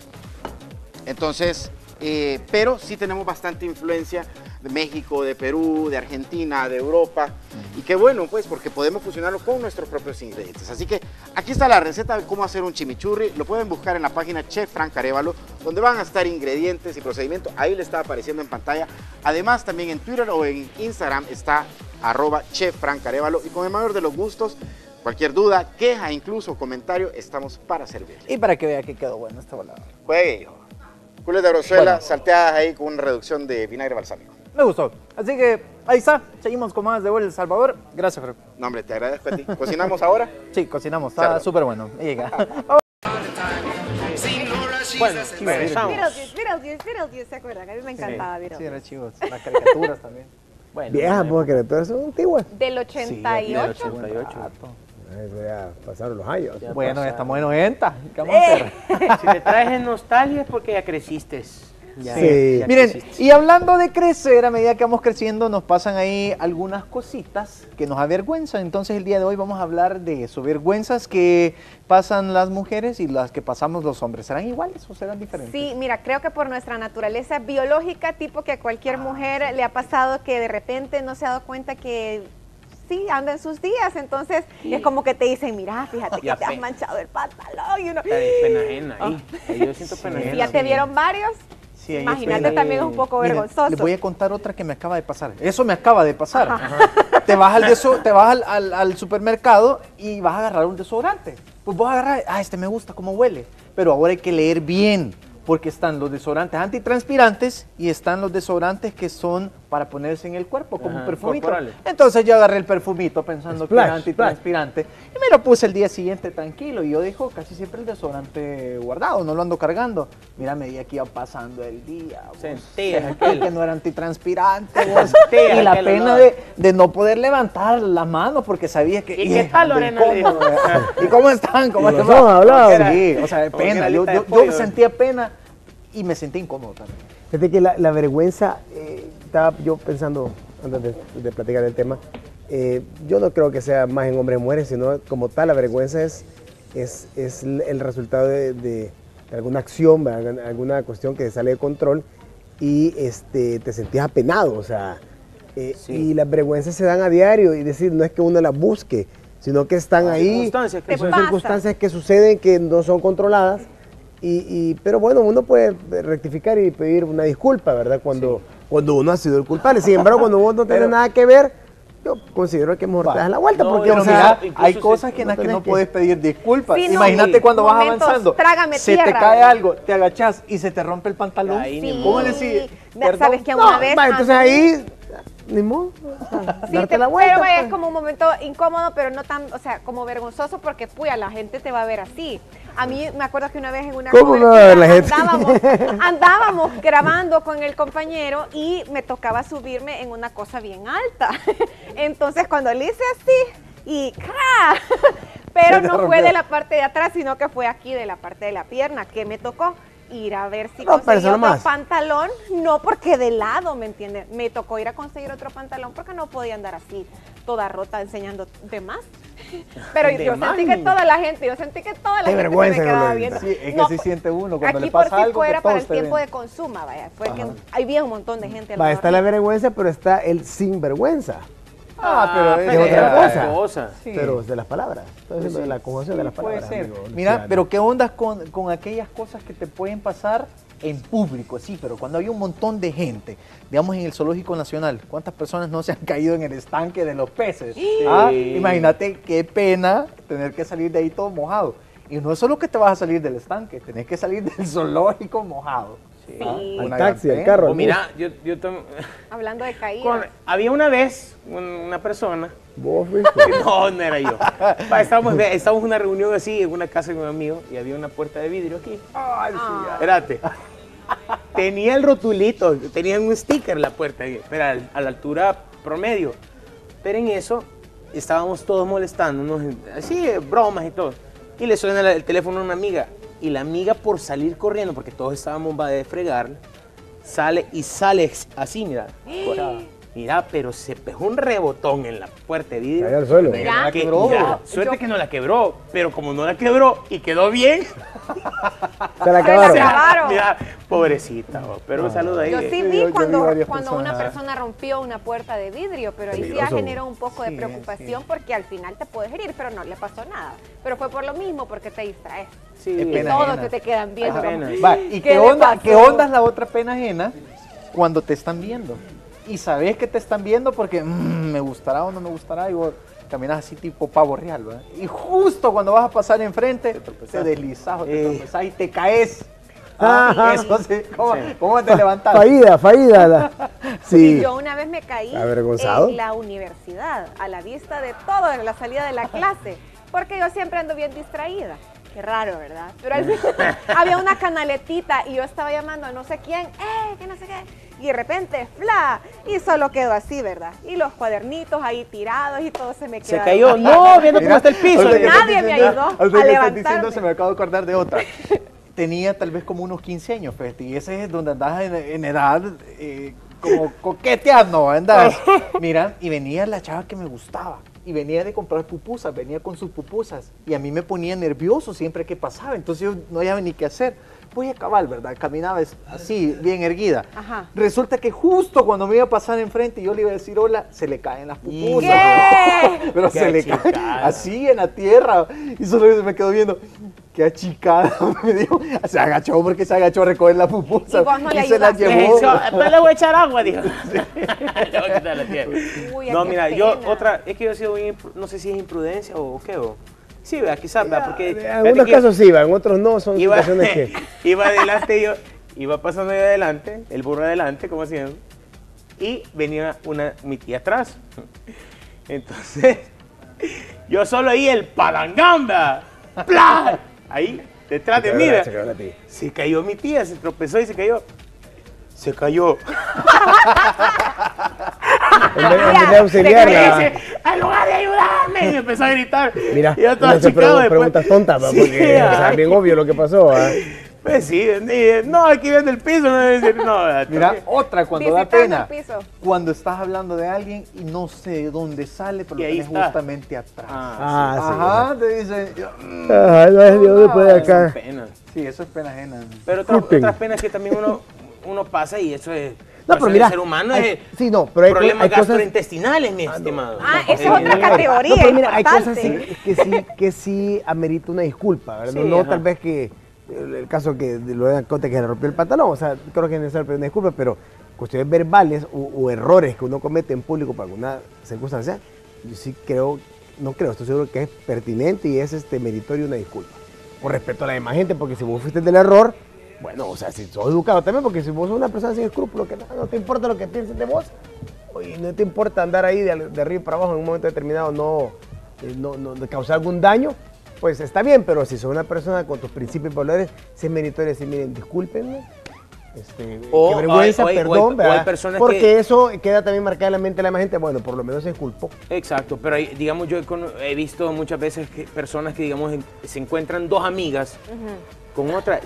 Entonces, eh, pero sí tenemos bastante influencia de México, de Perú, de Argentina, de Europa. Y qué bueno, pues, porque podemos fusionarlo con nuestros propios ingredientes. Así que aquí está la receta de cómo hacer un chimichurri. Lo pueden buscar en la página Chef Frank Arevalo, donde van a estar ingredientes y procedimientos. Ahí le está apareciendo en pantalla. Además, también en Twitter o en Instagram está arroba Chef Frank Arevalo. Y con el mayor de los gustos, cualquier duda, queja, incluso comentario, estamos para servir. Y para que vea que quedó bueno este volado. Juegue, hijo. Cules de brozuela Bueno. salteadas ahí con una reducción de vinagre balsámico. Me gustó. Así que ahí está. Seguimos con más de Vuelo El Salvador. Gracias, Fred. No, hombre, te agradezco a ti. ¿Cocinamos ahora? Sí, cocinamos. Está súper bueno. Ahí llega. Bueno, regresamos. Beetlejuice, Beetlejuice, Beetlejuice, ¿se acuerdan? A mí me encantaba Sí, Beetlejuice. era chivos. Las caricaturas también. Bueno, Vieja, porque todas son antiguas. Del 88. Eso ya pasaron los años. Bueno, ya estamos en 90. ¿Qué vamos a hacer? Si te traes en nostalgia es porque ya creciste. Ya, Sí. ya Miren, creciste. y hablando de crecer, a medida que vamos creciendo, nos pasan ahí algunas cositas que nos avergüenzan. Entonces, el día de hoy vamos a hablar de eso. Vergüenzas que pasan las mujeres y las que pasamos los hombres. ¿Serán iguales o serán diferentes? Sí, mira, creo que por nuestra naturaleza biológica, tipo que a cualquier mujer le ha pasado que de repente no se ha dado cuenta que sí, anda en sus días. Entonces, es como que te dicen, mira, fíjate que Ya te has manchado el pantalón. Y uno, pena ajena ahí. Ahí Yo siento pena ajena. ya te vieron varios, Sí, imagínate también es un poco vergonzoso. Les voy a contar otra que me acaba de pasar. Eso me acaba de pasar. Te vas, al, deso- te vas al, al- al supermercado y vas a agarrar un desodorante. Pues vos agarrar, ah, este me gusta, cómo huele. Pero ahora hay que leer bien, porque están los desodorantes antitranspirantes y están los desodorantes que son para ponerse en el cuerpo, como Ajá, perfumito. corporales. Entonces yo agarré el perfumito pensando que Splash, era antitranspirante y me lo puse el día siguiente tranquilo y yo dejo casi siempre el desodorante guardado, no lo ando cargando. Mira, me que iba pasando el día. Sentías Sentí aquel- que no era antitranspirante. vos. Y la pena de, de no poder levantar las manos porque sabía que... ¿Y qué tal, Lorena? Dijo. ¿Y cómo están? ¿Cómo va? hablaban. Sí, o sea, pena. que Yo, yo- sentía pena y me sentí incómodo también. Fíjate que la, la vergüenza, eh, estaba yo pensando antes de, de platicar del tema, eh, yo no creo que sea más en hombres y mujeres, sino como tal, la vergüenza es, es, es el el resultado de, de- alguna acción, alguna cuestión que sale de control y este, te sentías apenado, o sea, eh, y las vergüenzas se dan a diario y decir, no es que uno las busque, sino que están ahí, circunstancias que son circunstancias que suceden que no son controladas. Y, y- pero bueno, uno puede rectificar y pedir una disculpa, ¿verdad? Cuando, cuando uno ha sido el culpable. Sin embargo, cuando vos no tenés Pero- nada que ver, yo considero que mejor te das la vuelta. No, porque, pero o sea, Mira, hay si- cosas que en las que no que- puedes pedir disculpas. Sí, Imagínate cuando vas avanzando, trágame se te tierra, cae ¿verdad? algo, te agachas y se te rompe el pantalón. Ahí Sí. ni ¿Cómo decir? Na- Sabes que no, una vez... va, entonces ahí, ni modo, o sea, Sí, darte te- la vuelta. pero vaya, pues. es como un momento incómodo, pero no tan, o sea, como vergonzoso porque, puya, la gente te va a ver así. A mí me acuerdo que una vez en una ¿Cómo ver la gente? Andábamos, andábamos grabando con el compañero y me tocaba subirme en una cosa bien alta. Entonces cuando le hice así y ¡cra! Pero no fue de la parte de atrás, sino que fue aquí de la parte de la pierna, que me tocó ir a ver si No, conseguía otro pantalón, no porque de lado, ¿me entiendes? Me tocó ir a conseguir otro pantalón porque no podía andar así, toda rota, enseñando de más. Pero De yo sentí que toda la gente, yo sentí que toda la Qué gente vergüenza, se me quedaba viendo. Sí, es que No, así siente uno cuando aquí le pasa por si algo. fuera que para el tiempo ven. de consuma, vaya, fue que Ajá. había un montón de gente Va, está la vergüenza, pero está el sinvergüenza. Ah, pero es es otra cosa. cosa. Sí. Pero de las palabras. Diciendo Sí. de la conjugación de las Puede palabras. ser. amigo Mira, pero ¿qué ondas con, con aquellas cosas que te pueden pasar en público? Sí, pero cuando hay un montón de gente, digamos en el Zoológico Nacional, ¿cuántas personas no se han caído en el estanque de los peces? Ah, Imagínate qué pena tener que salir de ahí todo mojado. Y no es solo que te vas a salir del estanque, tenés que salir del zoológico mojado. Ah, Al una taxi, pena. carro, O al mira, yo, yo Hablando de caídas. con- había una vez un- una persona. ¿Vos fuiste? No, no era yo. Estábamos, ve, estábamos en una reunión así en una casa de un amigo y había una puerta de vidrio aquí. Ay, sí, ya. Espérate. Tenía el rotulito, tenía un sticker la puerta, al- a la altura promedio. Pero en eso estábamos todos molestándonos, así, bromas y todo. Y le suena el teléfono a una amiga. Y la amiga, por salir corriendo, porque todos estábamos va de fregar, sale y sale así, mira. Mira, pero se pegó un rebotón en la puerta de vidrio. Al suelo. Que- Mira. que- quebró. suerte que no la quebró, pero como no la quebró y quedó bien, Se la Se la acabaron. Mira, pobrecita, oh, pero un saludo ahí. Yo sí vi yo vi cuando, una persona rompió una puerta de vidrio, pero ahí sí ya generó un poco de Sí, preocupación porque al final te puedes herir, pero no le pasó nada. Pero fue por lo mismo, porque te distraes. Sí, Y pena todos ajena. te quedan viendo. Ajá. como, Va, ¿y ¿Qué onda, qué onda es la otra pena ajena cuando te están viendo? Y sabes que te están viendo porque mm, me gustará o no me gustará y vos caminas así tipo pavo real, ¿verdad? Y justo cuando vas a pasar enfrente, te, deslizas o te Eh. tropezás y te caes. Ah, eso sí, ¿cómo, Sí. cómo te levantas? Faída, faída. la- Y Sí. yo una vez me caí ¿Avergonzado? en la universidad, a la vista de todo, en la salida de la clase, porque yo siempre ando bien distraída. Qué raro, ¿verdad? Pero al final había una canaletita y yo estaba llamando a no sé quién, ¡eh! Que no sé qué. Y de repente, ¡fla! Y solo quedó así, ¿verdad? Y los cuadernitos ahí tirados y todo se me Se quedó. cayó. No, viendo cómo está el piso. Nadie me ayudó ahorita a que estás levantarme. diciendo, se me acabo de acordar de otra. Tenía tal vez como unos 15 años, fíjate, y ese es donde andas en, en edad eh, como coqueteando, andas. Mira, y venía la chava que me gustaba. Y venía de comprar pupusas, venía con sus pupusas. Y a mí me ponía nervioso siempre que pasaba. Entonces yo no había ni qué hacer. Voy a cabal, ¿verdad? Caminaba así, bien erguida. Ajá. Resulta que justo cuando me iba a pasar enfrente y yo le iba a decir hola, se le caen las pupusas. ¿Qué? Pero Qué se le cae achicada. así en la tierra. Y solo se me quedó viendo. Qué achicada, me dijo. Se agachó porque se agachó a recoger la pupusa. Y vos no le se la llevó. Pero le voy a echar agua, dijo. Le voy a quitar la tierra. Uy, No, mira, yo otra, es que yo he sido impru- no sé si es imprudencia o qué, o, sí, vea, quizás, vea, porque... En algunos casos sí, va, en otros no. Son iba, situaciones que. iba adelante yo, iba pasando yo adelante, el burro adelante, como siempre, y venía una, mi tía atrás. Entonces, yo solo ahí el palangamba, ¡plá! ahí, detrás de mí. Se. Se cayó mi tía, se tropezó y se cayó. Se cayó. En vez, en vez de auxiliarla. dice, en lugar de ayudarme, y me empezó a gritar. Mira, y yo después. preguntas tontas, Sí, porque o sea, ay. bien obvio lo que pasó. ¿ah? Pues sí, no, aquí viendo el piso, no decir, no. Mira, también. otra cuando da pena. el piso. Cuando estás hablando de alguien y no sé de dónde sale, pero lo está. justamente atrás. Ah, Ajá, te dicen. Ajá, no es de dónde puede sí, son acá. penas. Sí, eso es pena ajena. Pero otras penas que también uno, uno pasa y eso es. No, pero el mira, ser humano hay- es sí, no, pero hay problemas hay cosas- gastrointestinales, mi estimado. Ah, esa es otra categoría. No, pero mira, hay cosas sí- que sí, que sí amerita una disculpa, ¿verdad? Sí, no tal vez que el, caso que lo de Conte que le rompió el pantalón, o sea, creo que es necesario pedir una disculpa, pero cuestiones verbales o, o errores que uno comete en público por alguna circunstancia, yo sí creo, no creo, estoy seguro que es pertinente y es este meritorio una disculpa. Con respeto a la demás gente, porque si vos fuiste del error, bueno, o sea, si sos educado también, porque si vos sos una persona sin escrúpulos, que no, no te importa lo que piensen de vos, y no te importa andar ahí de, de arriba para abajo en un momento determinado, no, eh, no, no, no causar algún daño, pues está bien, pero si sos una persona con tus principios y valores, si es meritorio decir, miren, discúlpenme, este, O- qué vergüenza, o hay- hay- perdón, o hay ¿verdad? personas porque que- eso queda también marcada en la mente de la demás gente, bueno, por lo menos se disculpó. Exacto, pero hay- digamos, yo he, visto muchas veces que personas que, digamos, se encuentran dos amigas con otra.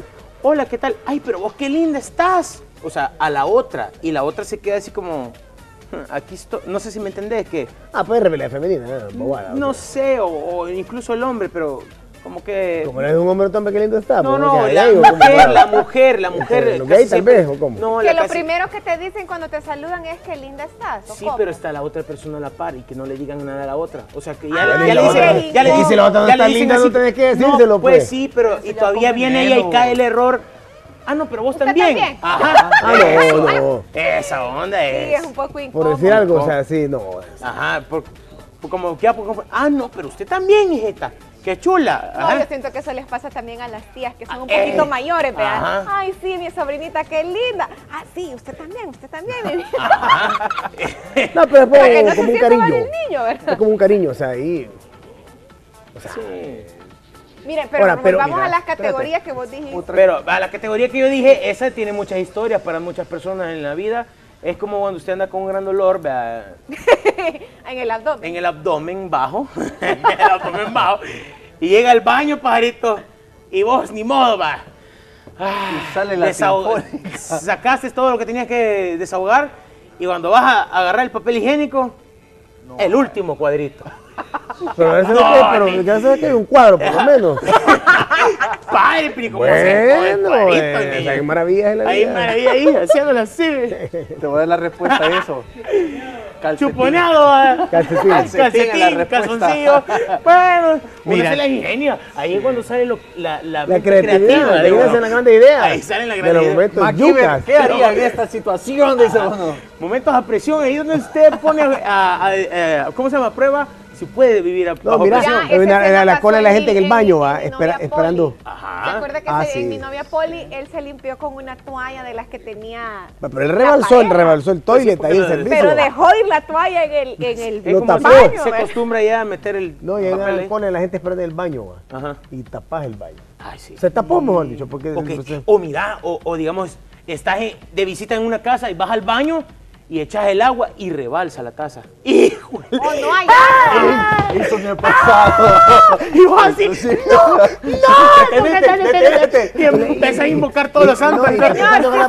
Hola, ¿qué tal? Ay, pero vos qué linda estás. O sea, a la otra. Y la otra se queda así como, "Hmm, aquí estoy. No sé si me entendés que. Ah, pues revelar femenina, ¿no? bobada. No sé, o, o incluso el hombre, pero como que... Como eres un hombre tan que lindo está. No, pues, no, la mujer, la mujer, la mujer. Este, ¿Los casi gays tal siempre- vez, o cómo? No, que la lo casi- primero que te dicen cuando te saludan es que linda estás. ¿o Sí, cómo? pero está la otra persona a la par y que no le digan nada a la otra. O sea, que ya, Ah, le- ya le la dicen, otra- ya le y si dicen, la otra no ya está le dicen linda, no tenés que decírselo, No, pues pues. sí, pero y todavía viene ella y cae el error. Ah, no, pero vos ¿Usted también. también? Ajá. Ah, no, no. Esa onda Sí, es. es un poco incómodo. Por decir algo, o sea, sí, no. Ajá, por, por como que ah, no, pero usted también, hijita. Qué chula. No, Ajá. yo siento que eso les pasa también a las tías que son un eh. poquito mayores, vean. Ajá. Ay, sí, mi sobrinita, qué linda. Ah, sí, usted también, usted también. mi. No, pero es no como, un cariño. el niño, ¿verdad? Es como un cariño, o sea, ahí. O sea, Miren, pero Ahora, pero mira, a las espérate. categorías que vos dijiste. Pero a la categoría que yo dije, esa tiene muchas historias para muchas personas en la vida. Es como cuando usted anda con un gran dolor vea, en el abdomen. en el abdomen bajo, en el abdomen bajo, y llega al baño, pajarito, y vos ni modo, va. Ah, sale la Sacaste todo lo que tenías que desahogar, y cuando vas a agarrar el papel higiénico, el último cuadrito. Pero eso No, es que, pero ni- ya sabes que hay un cuadro, por lo menos. Padre, pero ¿y cómo se Bueno, eh, niño? hay maravillas en la Hay vida. maravilla ahí, haciéndolo así. Te voy a dar la respuesta a eso. Calcetín. Chuponeado, ¿eh? Calcetín. calcetín, Calcetín calzoncillo. Bueno, Mira. Se la ingenia. Ahí es cuando sale lo- la, la, La mente creatividad, creativa. ahí nacen las grandes ideas. Ahí salen las De los momentos yucas. ¿qué haría en esta situación? Dice uno. Momentos a presión, ahí donde usted pone a, a- a- a- ¿cómo se llama? Prueba si puede vivir a, No, bajo mira, presión. Ya, en la, en la- la cola de la gente en en el baño, va, en espera- esperando. ¿Se Ajá. acuerda que Ah, se- sí. mi novia Poli, él se limpió con una toalla de las que tenía... Pero él rebalsó, él rebalsó el toilet ahí en porque- servicio. Pero va. dejó ir la toalla en el, en el Lo como tapó. se, baño. se acostumbra ya a meter el No, y ahí papel ahí. pone la gente esperando en el baño, va. Ajá. Y tapas el baño. Ay, sí. Se tapó, mejor dicho, porque... O mira, o, o digamos, estás en- de visita en una casa y vas al baño y echas el agua y rebalsa la taza. ¡Hijo! Oh, no hay agua. Eso me ha pasado. Y vos así, ¡no! ¡No! Detente, detente. Y empiezas a invocar todos los santos. No, Señor, que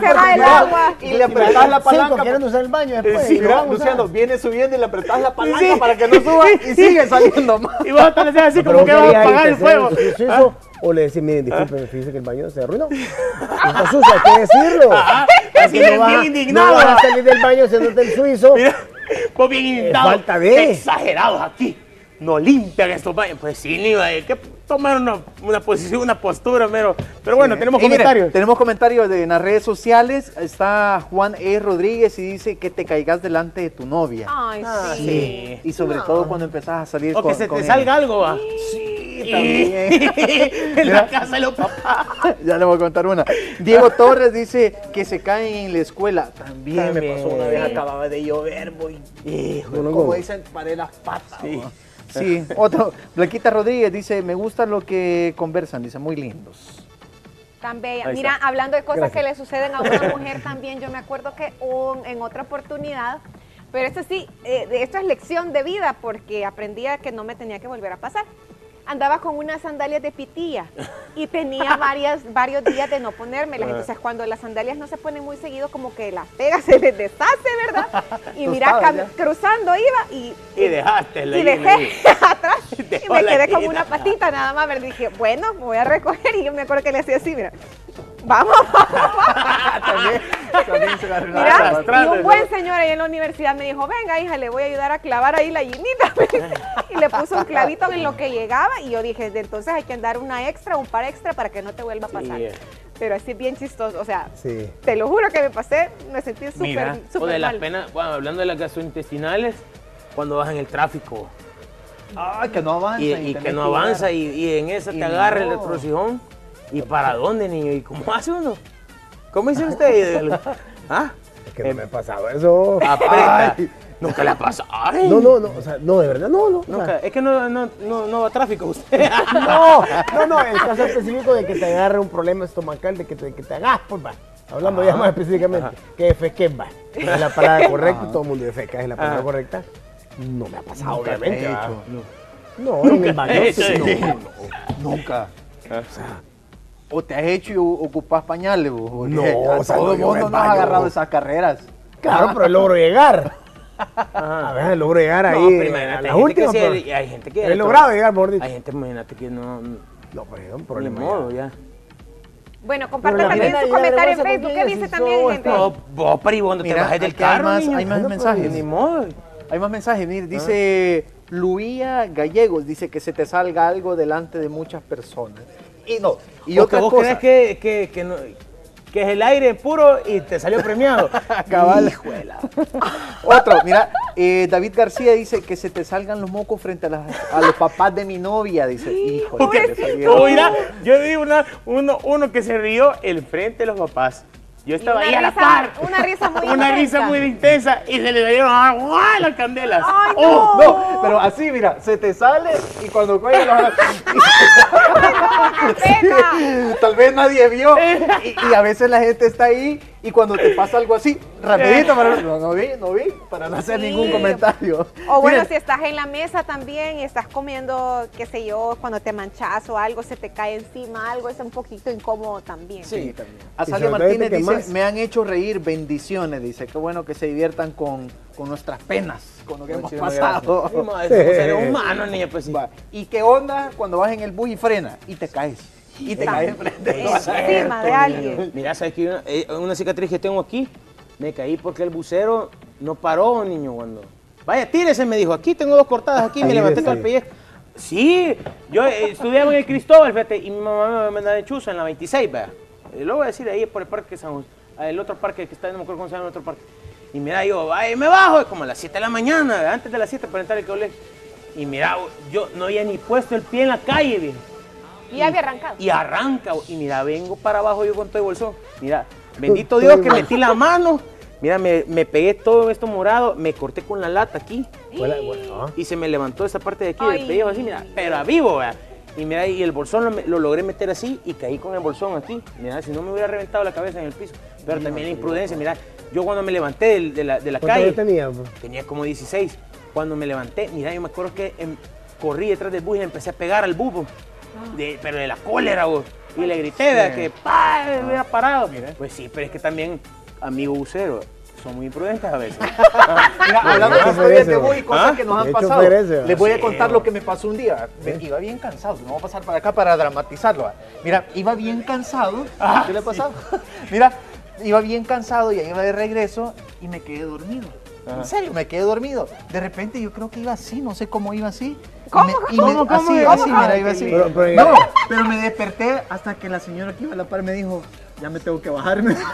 se va el agua. Y le apretás la palanca. queriendo usar el baño después. Sí, usar. Luciano, viene subiendo y le apretás la palanca Sí. para que no suba y sigue saliendo más. Y vos estás así como que vas a apagar el fuego. O le decís, miren, disculpen, fíjense que el baño se arruinó. Está sucio, hay que decirlo. Ajá, Porque así no vas- bien indignado. No vas a salir del baño haciéndote el suizo. Mira, vos bien indignado. falta de- Exagerados aquí. No limpian estos baños. Pues sí, ni hay que tomar una, una posición, una postura, pero, pero bueno, tenemos Y mire, comentarios. tenemos comentarios de, en las redes sociales. Está Juan E. Rodríguez y dice que te caigas delante de tu novia. Ay, Ah, sí. sí. Y sobre todo cuando empezás a salir O con que se con te él. salga algo, va. Sí, también. en la casa de los papás. ya le voy a contar una. Diego Torres dice que se cae en la escuela. También, me pasó una vez, Sí. acababa de llover, voy. Híjole, Como ¿cómo? dicen, paré las patas. Sí. Sí, otro. Blanquita Rodríguez dice, me gusta lo que conversan, dice, muy lindos. Tan bella. Mira, hablando de cosas Gracias. que le suceden a una mujer también, yo me acuerdo que un- en otra oportunidad, pero esto sí, eh, esto es lección de vida porque aprendí a que no me tenía que volver a pasar. Andaba con unas sandalias de pitilla y tenía varias, varios días de no ponérmelas. Entonces, cuando las sandalias no se ponen muy seguido, como que las pegas se les deshace, ¿verdad? Y mira, cruzando iba y, Y dejaste la y dejé atrás y me quedé como una patita nada más. pero dije, bueno, me voy a recoger y yo me acuerdo que le hacía así, mira. Vamos, también, también se la Mira, y un buen señor ahí en la universidad me dijo, venga hija, le voy a ayudar a clavar ahí la llinita. y le puso un clavito en lo que llegaba y yo dije, de entonces hay que andar una extra, un par extra para que no te vuelva a pasar. Sí. Pero así bien chistoso, o sea, Sí. te lo juro que me pasé, me sentí Mira, súper, o súper de las mal. penas, bueno, hablando de las gastrointestinales, cuando vas en el tráfico Ay, que no avanza. y, y y que no avanza y, y en esa Y te agarra el retrocijón. ¿Y para dónde, niño? ¿Y cómo hace uno? ¿Cómo dice usted? ¿Ah? Es que no me ha pasado eso. Ay. Nunca le ha pasado. Ay. No, no, no, o sea, no, de verdad, no, no. o sea, Nunca. Es que no, no, no, no va a tráfico usted. No, no, no, el caso específico de que te agarre un problema estomacal, de que te, que te hagas, pues va. Hablando ya Ajá. más específicamente, que defeques va. Es la palabra correcta, todo el mundo defeca, es la palabra Ajá. correcta. No me ha pasado, Nunca te obviamente. he va. hecho. No, en el baño. he hecho, sí, sí. no, no. Nunca. O te has hecho y ocupas pañales, vos. No, o sea, todo el mundo no has baño. agarrado esas carreras. Claro, pero logro llegar. A ver, logro llegar No, ahí. pero imagínate, a hay gente últimas. que sí, pero hay gente que He logrado llegar, por dicho. Hay gente, imagínate, que no, No, pues es un Ni problema. modo, ya. Bueno, compartan Pero también su comentario en Facebook. ¿Qué dice también, gente? No, vos, pero ¿y cuando te bajes del carro, más, niño? hay más mensajes. pues, Ni modo. Hay más mensajes, mire, dice Luía Gallegos, dice que se te salga algo delante de muchas personas. Y no, y ¿O otra vos cosa. crees que, que, que, no- que es el aire puro y te salió premiado. Cabal. Hijuela. Otro, mira, eh, David García dice que se te salgan los mocos frente a, las- a los papás de mi novia, dice. Hijo, mira, yo vi una, uno, uno que se rió el frente de los papás. Yo estaba ahí a la risa- par. una risa muy Una intensa. risa muy intensa y se le salieron ah, ¡guau! las candelas. Ay, Oh, no. no, pero así, mira, se te sale y cuando cuelga los... Tal vez nadie vio y, y a veces la gente está ahí y cuando te pasa algo así, rapidito, para, no, no vi, no vi, para no hacer Sí. ningún comentario. O bueno, Miren, si estás en la mesa también y estás comiendo, qué sé yo, cuando te manchas o algo, se te cae encima algo, es un poquito incómodo también. Sí, Y Azalia sobre todo Martínez que dice, más- me han hecho reír, bendiciones, dice, qué bueno que se diviertan con, con nuestras penas, con lo que hemos pasado. Sí, madre, somos seres humanos, niña, pues sí. ¿Y qué onda cuando vas en el bus y frena y te caes? Y te caes enfrente de Encima de alguien. Mira, ¿sabes qué? Una, eh, una cicatriz que tengo aquí, me caí porque el bucero no paró, niño, cuando... Vaya, tírese, me dijo, aquí tengo dos cortadas aquí, me levanté todo el pellejo. Sí, yo eh, estudiaba en el Cristóbal, fíjate, y mi mamá me mandaba de Chuza en la 26, vea. Eh, Lo voy a decir ahí por el parque San José, ah, el otro parque que está, no me acuerdo cómo se llama el otro parque. Y mira, yo, ay, me bajo, como a las 7 de la mañana, antes de las 7 para entrar al colegio. Y mira, yo no había ni puesto el pie en la calle, viejo Y ya había arrancado. y arranca. Y mira, vengo para abajo yo con todo el bolsón. Mira, bendito Dios que metí la mano. Mira, me, me pegué todo esto morado, me corté con la lata aquí. Y se me levantó esa parte de aquí Ay. del pellejo así, mira, pero a vivo, vea. Y mira, y el bolsón lo, lo logré meter así y caí con el bolsón aquí. Mira, si no me hubiera reventado la cabeza en el piso. Pero también la imprudencia, mira, yo cuando me levanté de, la, de la ¿Cuántos calle, tenía? bro? tenía como 16. Cuando me levanté, mira, yo me acuerdo que em, corrí detrás del bus y le empecé a pegar al bubo. De- pero de la cólera, vos. Y le grité, vea, que pa, me hubiera parado. Pues sí, pero es que también, amigo bucero, son muy imprudentes a veces. Mira, hablando de ¿Qué historias de bus y cosas ¿Ah? que nos han ¿Qué pasado, va? les voy a Sí, contar va. lo que me pasó un día. Iba bien cansado, no voy a pasar para acá para dramatizarlo. Mira, iba bien cansado. ¿Qué le ha pasado? Mira, iba bien cansado y ahí iba de regreso y me quedé dormido. En serio, me quedé dormido. De repente yo creo que iba así, no sé cómo iba así. Y ¿Cómo? me- y me- ¿Cómo, cómo? Así, ¿Cómo, así, cómo? mira, iba así. Pero- pero- no, pero me desperté hasta que la señora que iba a la par me dijo, ya me tengo que bajarme.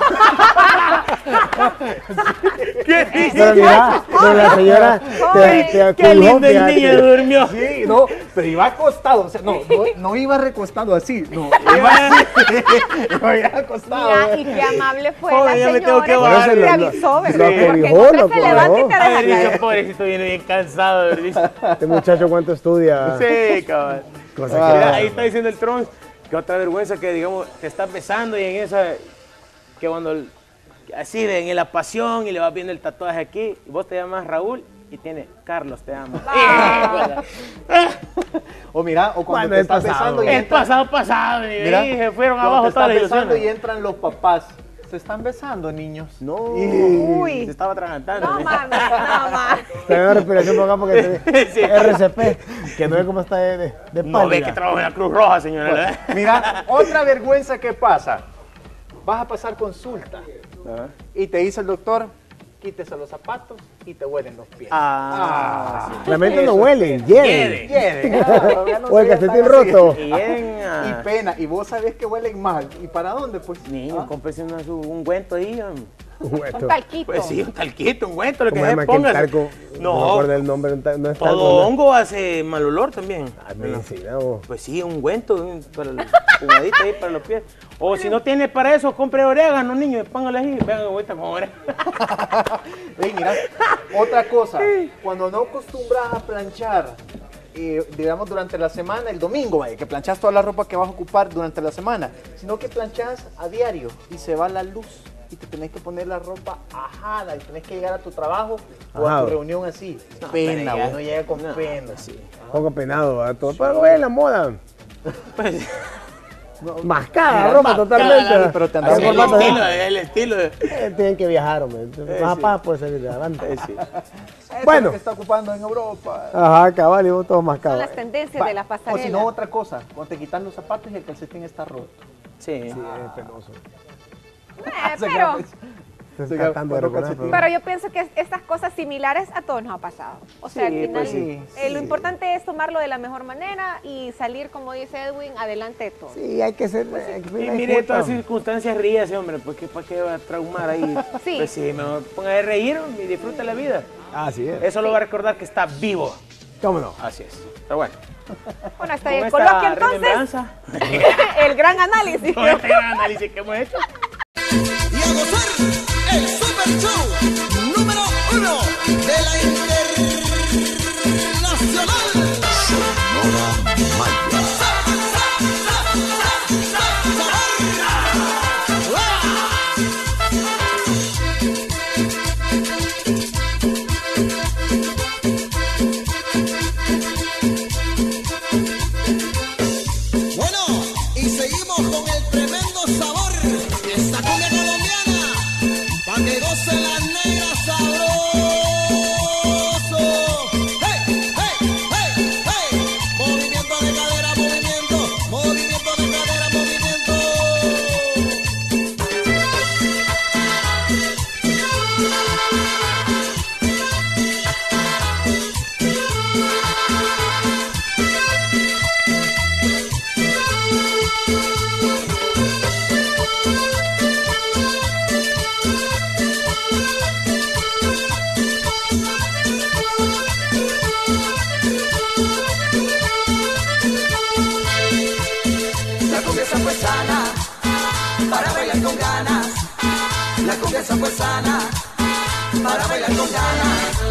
¿Qué Pero mira, pero la señora te, te Qué lindo el niño durmió. Sí, no, pero iba acostado, o sea, no, no, no iba recostado así, no, iba así, iba ya acostado. Mira, y qué amable fue Joder, ya me tengo que bajar. no lo te levanta y te deja Haber dicho, caer. pobrecito, viene bien cansado, ¿verdad? Este muchacho cuánto estudia. Sí, cabrón. Cosa que- ahí está diciendo el Tron que otra vergüenza que, digamos, te estás besando y en esa, que cuando, así, de- en la pasión y le vas viendo el tatuaje aquí, y vos te llamas Raúl y tiene Carlos, te amo. O mira, o cuando Bueno, te es estás pasado. besando y Es entra- pasado, pasado, mi mira, se fueron abajo te todas las estás besando y entran los papás. Se están besando, niños. No. Uy. Se estaba atragantando. No, mami, no, mami. Te respiración por acá porque te, Sí. RCP, que no es como está de, de, de No ve que trabajo en la Cruz Roja, señora. Mira, otra vergüenza que pasa. Vas a pasar consulta y te dice el doctor, quítese los zapatos y te huelen los pies. Ah, sí. Realmente no huelen, hieden. Hieden. O el se calcetín roto. Y en, ah, Y pena, y vos sabés que huelen mal. ¿Y para dónde? Pues Niño, Ah. cómprese un guento ahí. Bueno, Un talquito. Pues sí, un talquito, un guento, lo que ¿Cómo se aquel póngase. talco? No No, acuerdo el nombre, un no es talco, todo no. hongo hace mal olor también. Ah, medicina, vos. Pues sí, un guento un- para el fumadito ahí para los pies. O si no tiene para eso, compre orégano, niño, y póngale ahí, venga vuelta con orégano. Ey, mira, otra cosa, cuando no acostumbras a planchar, eh, digamos durante la semana, el domingo, vaya, que planchas toda la ropa que vas a ocupar durante la semana, sino que planchas a diario y se va la luz y te tenés que poner la ropa ajada y tenés que llegar a tu trabajo o a tu reunión así. No, pena, ya- uno llega con no, pena. sí. Poco penado, ¿verdad? Todo, pero es la moda. Pues, Mascada, ropa mascada, totalmente. pero te andaba de- estilo, el estilo de... Eh, Tienen que viajar, hombre. Eh, Más sí. paz puede salir de adelante. Eso es Bueno. que está ocupando en Europa. Ajá, cabal, y vos todos Son mascados. las tendencias Va, de la O pasarela. si no, otra cosa. Cuando te quitan los zapatos y el calcetín está roto. Sí. Sí, es penoso. Eh, pero, Pero yo pienso que estas cosas similares a todos nos ha pasado. O sea, Sí, al final, pues sí, eh, lo sí. importante es tomarlo de la mejor manera y salir, como dice Edwin, adelante de todo. Sí, hay que ser. hay que Y mire, disculpas. todas las circunstancias ríase, hombre, pues que para qué va a traumar ahí. Sí. Pues sí, mejor ponga de reír y disfruta la vida. Así es. Eso lo va a recordar que está vivo. ¿Cómo no? Así es. Pero bueno. Bueno, hasta con el coloquio entonces, el gran análisis. con este gran análisis que hemos hecho. y a gozar número 2, número 1 de la pues sana, para bailar con ganas.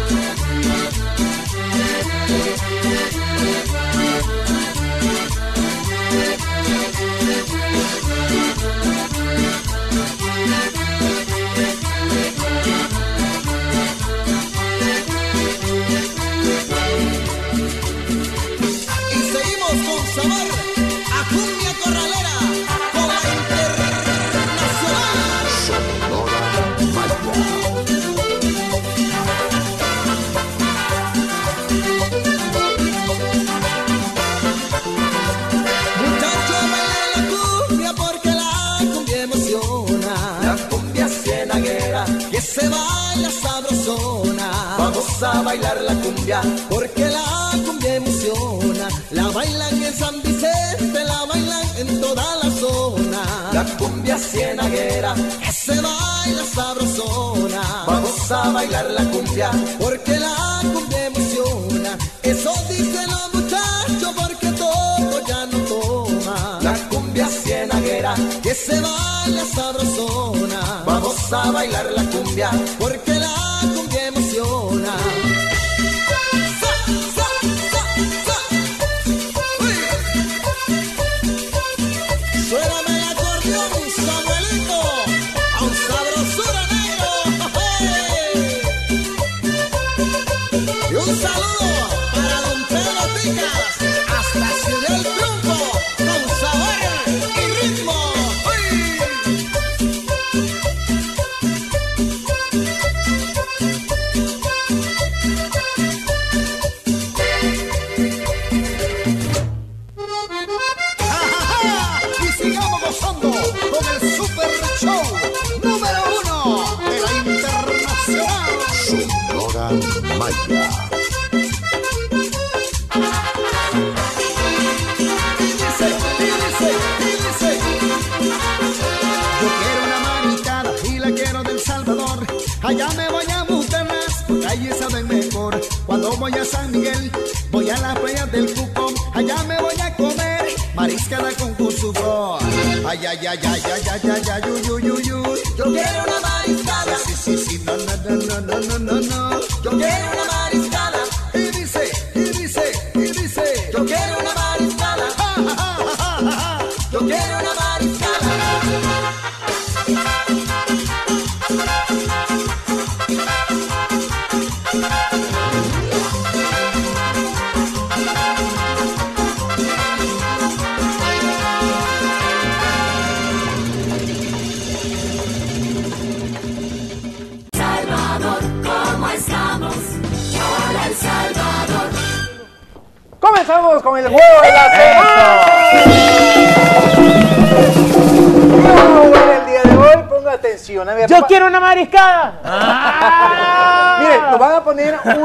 Bailar la cumbia. Porque la cumbia emociona. La bailan en San Vicente, la bailan en toda la zona. La cumbia cienaguera, Que se baila sabrosona. vamos a bailar la cumbia. Porque la cumbia emociona. Eso dicen los muchachos porque todo ya no toma. La cumbia cienaguera, Que se baila sabrosona. vamos a bailar la cumbia. Porque la Ay, ay, ay, ay, ay, ay, ay, uy. Yo quiero una mariscada. Sí, sí, sí, no, no, no, no, no, no,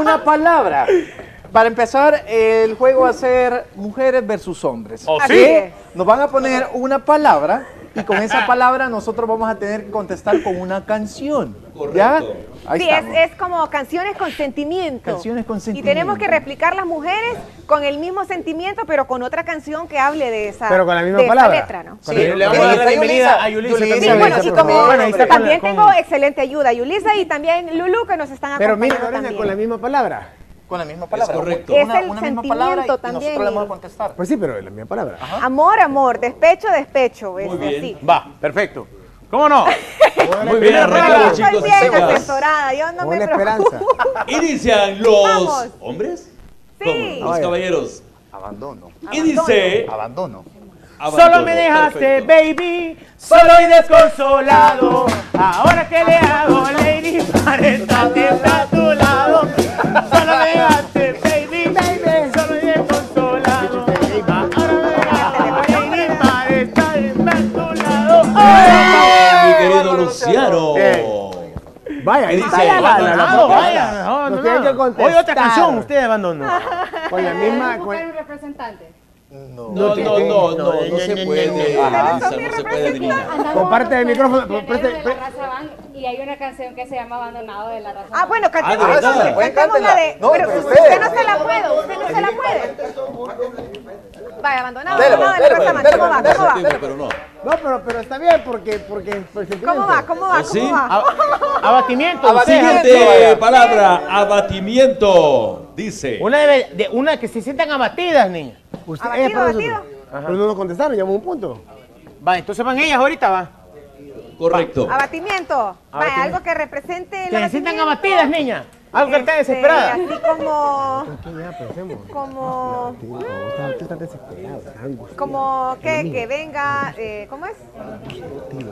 una palabra. Para empezar, el juego va a ser mujeres versus hombres. ¿Oh, sí? Nos van a poner una palabra y con esa palabra nosotros vamos a tener que contestar con una canción. ¿Ya? Ahí Sí, es, es como canciones con sentimiento. Canciones con Y sentimiento. tenemos que replicar las mujeres con el mismo sentimiento, pero con otra canción que hable de esa, Pero con la misma de esa palabra. letra, ¿no? Sí, le vamos a dar la bienvenida a Yulisa Sí, también. bueno, y como Bueno, ahí está con- también con- tengo excelente ayuda, Yulisa y también Lulu que nos están Pero mira, acompañando Lorena, también. con la misma palabra. Con la misma palabra. correcto. Es Una- el una misma palabra y- sentimiento y también. nosotros le vamos a contestar. Pues sí, pero es la misma palabra. Amor, amor, despecho, despecho. es Muy bien. así. Va, perfecto. ¿Cómo no? Muy bien, estoy chicos y bien chicas. asesorada, yo no me esperanza. Inician los Vamos. hombres. Sí. ¿Cómo? Los caballeros. Abandono. Y dice. Abandono. abandono. Solo me dejaste, Perfecto. baby, solo y desconsolado. Ahora que le hago, lady, para estar siempre a tu lado. Solo me dejaste, baby, Luciano. Vaya, ¿Qué ahí dice? está la- la- la- la- Abandonado, vaya, no, no, no. Hoy otra canción, usted abandonó. Con la misma. con- un representante. No, no, no, no, no se puede. No se puede adivinar. Comparte el micrófono. Pioneros preste- de la raza van y hay una canción que se llama Abandonado de la raza Ah, bueno, Ah, ¿de cantemos, Pues la de... pero usted, no se la puede, usted no se la puede. Vaya, abandonado, de la raza ¿Cómo va? ¿Cómo va? No. No, pero, pero está bien porque. porque. ¿Cómo va? ¿Cómo va? ¿Oh, sí? ¿Cómo va? Abatimiento. Siguiente palabra, abatimiento. Dice. Una, de, de- una que se sientan abatidas, niña. Usted, Abatido, eh, eso- abatido. Pero no nos contestaron, llamó un punto. Va, entonces van ellas ahorita, va. Correcto. Abatimiento. Vaya, Abatimiento. algo que represente el Que se sientan abatidas, niña. Algo que estén Este, desesperadas. Así como... Ya, pensemos. Como... Tú estás desesperado, Como que, que venga... eh, ¿Cómo es?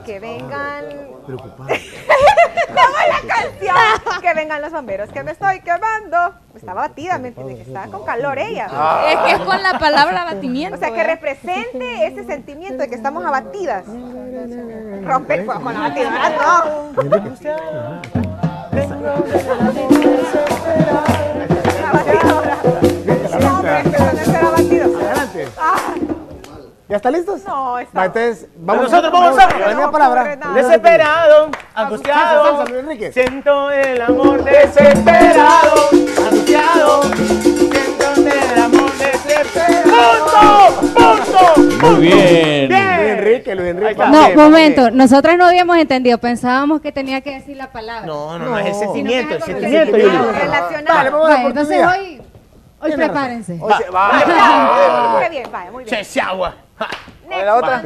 Que vengan... preocupado. ¿Cómo es la canción? Que vengan los bomberos, que me estoy quemando. Está batida, ¿me entiendes? Que está con calor ella. Es que es con la palabra abatimiento. O sea, que ¿eh? represente ese sentimiento de que estamos abatidas. Rompe con la batidora, no. ¿Ya están listos? no, está... Entonces, vamos. nosotros vamos a- la No palabra. Desesperado, angustiado. Siento el amor desesperado, angustiado. Siento el amor desesperado. ¡Punto! ¡Punto! Muy bien. Luis Enrique, Luis Enrique. está. No, Bien, momento, bien. nosotras no habíamos entendido, pensábamos que tenía que decir la palabra. No, no, no, es el No. sentimiento, el sentimiento. Vale, vamos a la entonces hoy, hoy prepárense. Oye, va. Qué bien, vaya, muy bien. Se, se agua. ¿Cuál es la otra?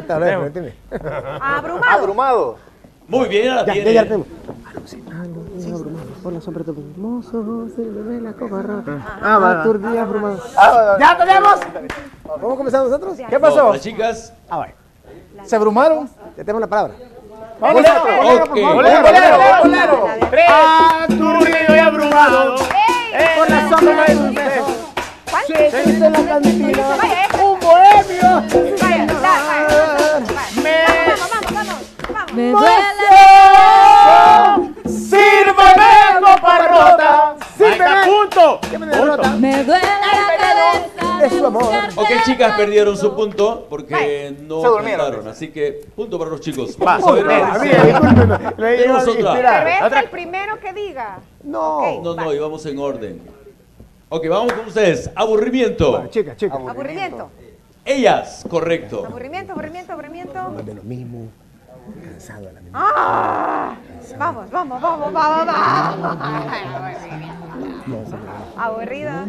A. Abrumado. Abrumado. Muy bien, ahora Ya, ya, tiene. Alucinando, abrumado, por la sombra de tu hermoso, se le ve la copa rota. Ah, va, abrumado. Ah, ¡Ya tenemos! ¿Vamos a comenzar nosotros? ¿Qué pasó? Las chicas. Ah, vaya. ¿Se abrumaron? Ya tenemos la palabra. Vamos Bolero. Tres. Aturdido y abrumado. Por la sombra de. Un bohemio. Vaya, vaya. Vamos, vamos, vamos. Me duele. Punto. ¿Qué me derrota? Me duele la cabeza. Es su amor. Ok, chicas, perdieron su punto porque no Se durmieron. Así que, punto para los chicos. Va, Vamos a ver. Tenemos otra. Pero el primero que diga. No. No, no, y vamos en orden. Ok, vamos con ustedes. Aburrimiento. Chica, chica. Aburrimiento. Ellas, correcto. Aburrimiento, aburrimiento, aburrimiento. De lo mismo. Cansado de la misma. Ah, vamos, vamos, vamos, vamos, vamos. Aburrida.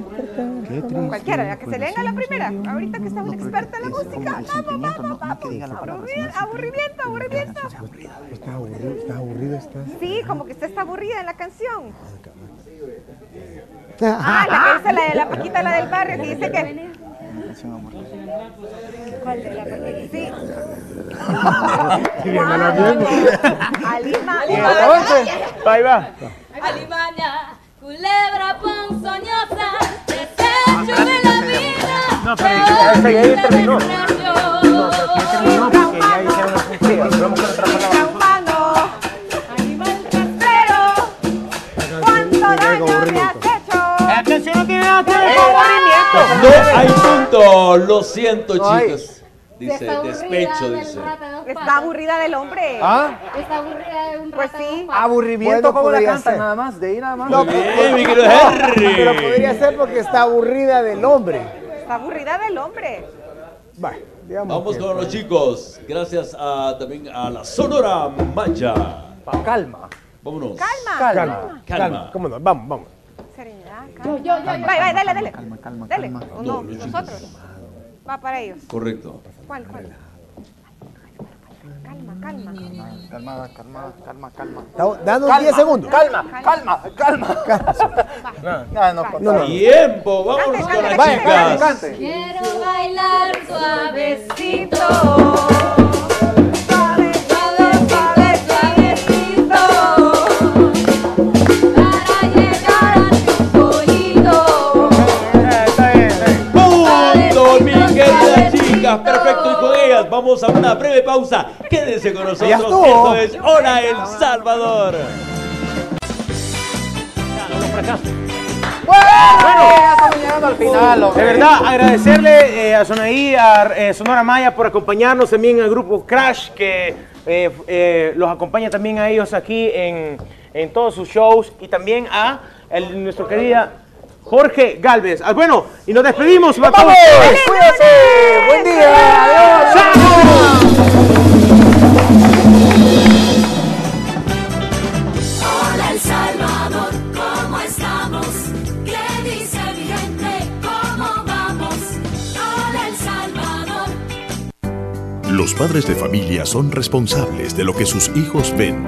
Cualquiera, la que se venga la primera. Ahorita que está una experta en la música. Vamos, vamos, vamos. Aburrimiento, aburrimiento. Está aburrido, está aburrido, está. Sí, como que usted está aburrida en la canción. Ah, la que dice la de la Paquita, la del barrio, que dice que. ¿Cuál de la Paquita? Sí. Alima, Entonces, Ahí va. Alimaña, culebra ponzoñosa, desecho de la vida. No, No, pero ya, ya, ya terminó. No, pero ya terminó porque ya hicieron las funciones. Vamos con otra palabra. humano, animal rastrero, cuánto daño me has hecho. La canción no tiene nada que ver con aburrimiento. No hay punto. Lo siento, No hay. chicos. Dice, despecho, dice. Está aburrida del hombre. ¿Ah? Está aburrida de un Pues sí. Aburrimiento, Bueno, ¿cómo la podría ser. Nada más, de ahí nada más. No, Muy bien, mi querido Henry. Pero podría ser porque está aburrida del hombre. Está aburrida del hombre. Digamos Vamos que- con los chicos. Gracias a, también a la Sonora Maya. Calma. Vámonos. Calma. Calma, calma. ¿Cómo no? Vamos, vamos. Serenidad, calma. Yo, yo, yo, dale, dale. Calma, calma, Dale. calma. No, no, los chicos. nosotros. Va para ellos. Correcto. ¿Cuál, cuál? Calma, calma. Calmada, calmada, calma, calma. Da- Danos 10 segundos. Calma, calma, calma. No, no, No, no. Tiempo. Vámonos con las chicas. cante. Quiero bailar suavecito. Perfecto. Y con ellas vamos a una breve pausa. Quédense con nosotros. Esto es Hora El Salvador. Bueno, ya estamos llegando al final. De hombre. verdad, agradecerle eh, a Sonaí, a eh, Sonora Maya por acompañarnos también al grupo Crash, que eh, eh, los acompaña también a ellos aquí en, en todos sus shows, y también a el- nuestro querida Jorge Galvez. Ah, bueno, y nos despedimos. ¡Vamos! ¡Cuídate! ¡Buen día! ¡Adiós! Hola El Salvador, ¿cómo estamos? ¿Qué dice mi gente? ¿Cómo vamos? Hola El Salvador. Los padres de familia son responsables de lo que sus hijos ven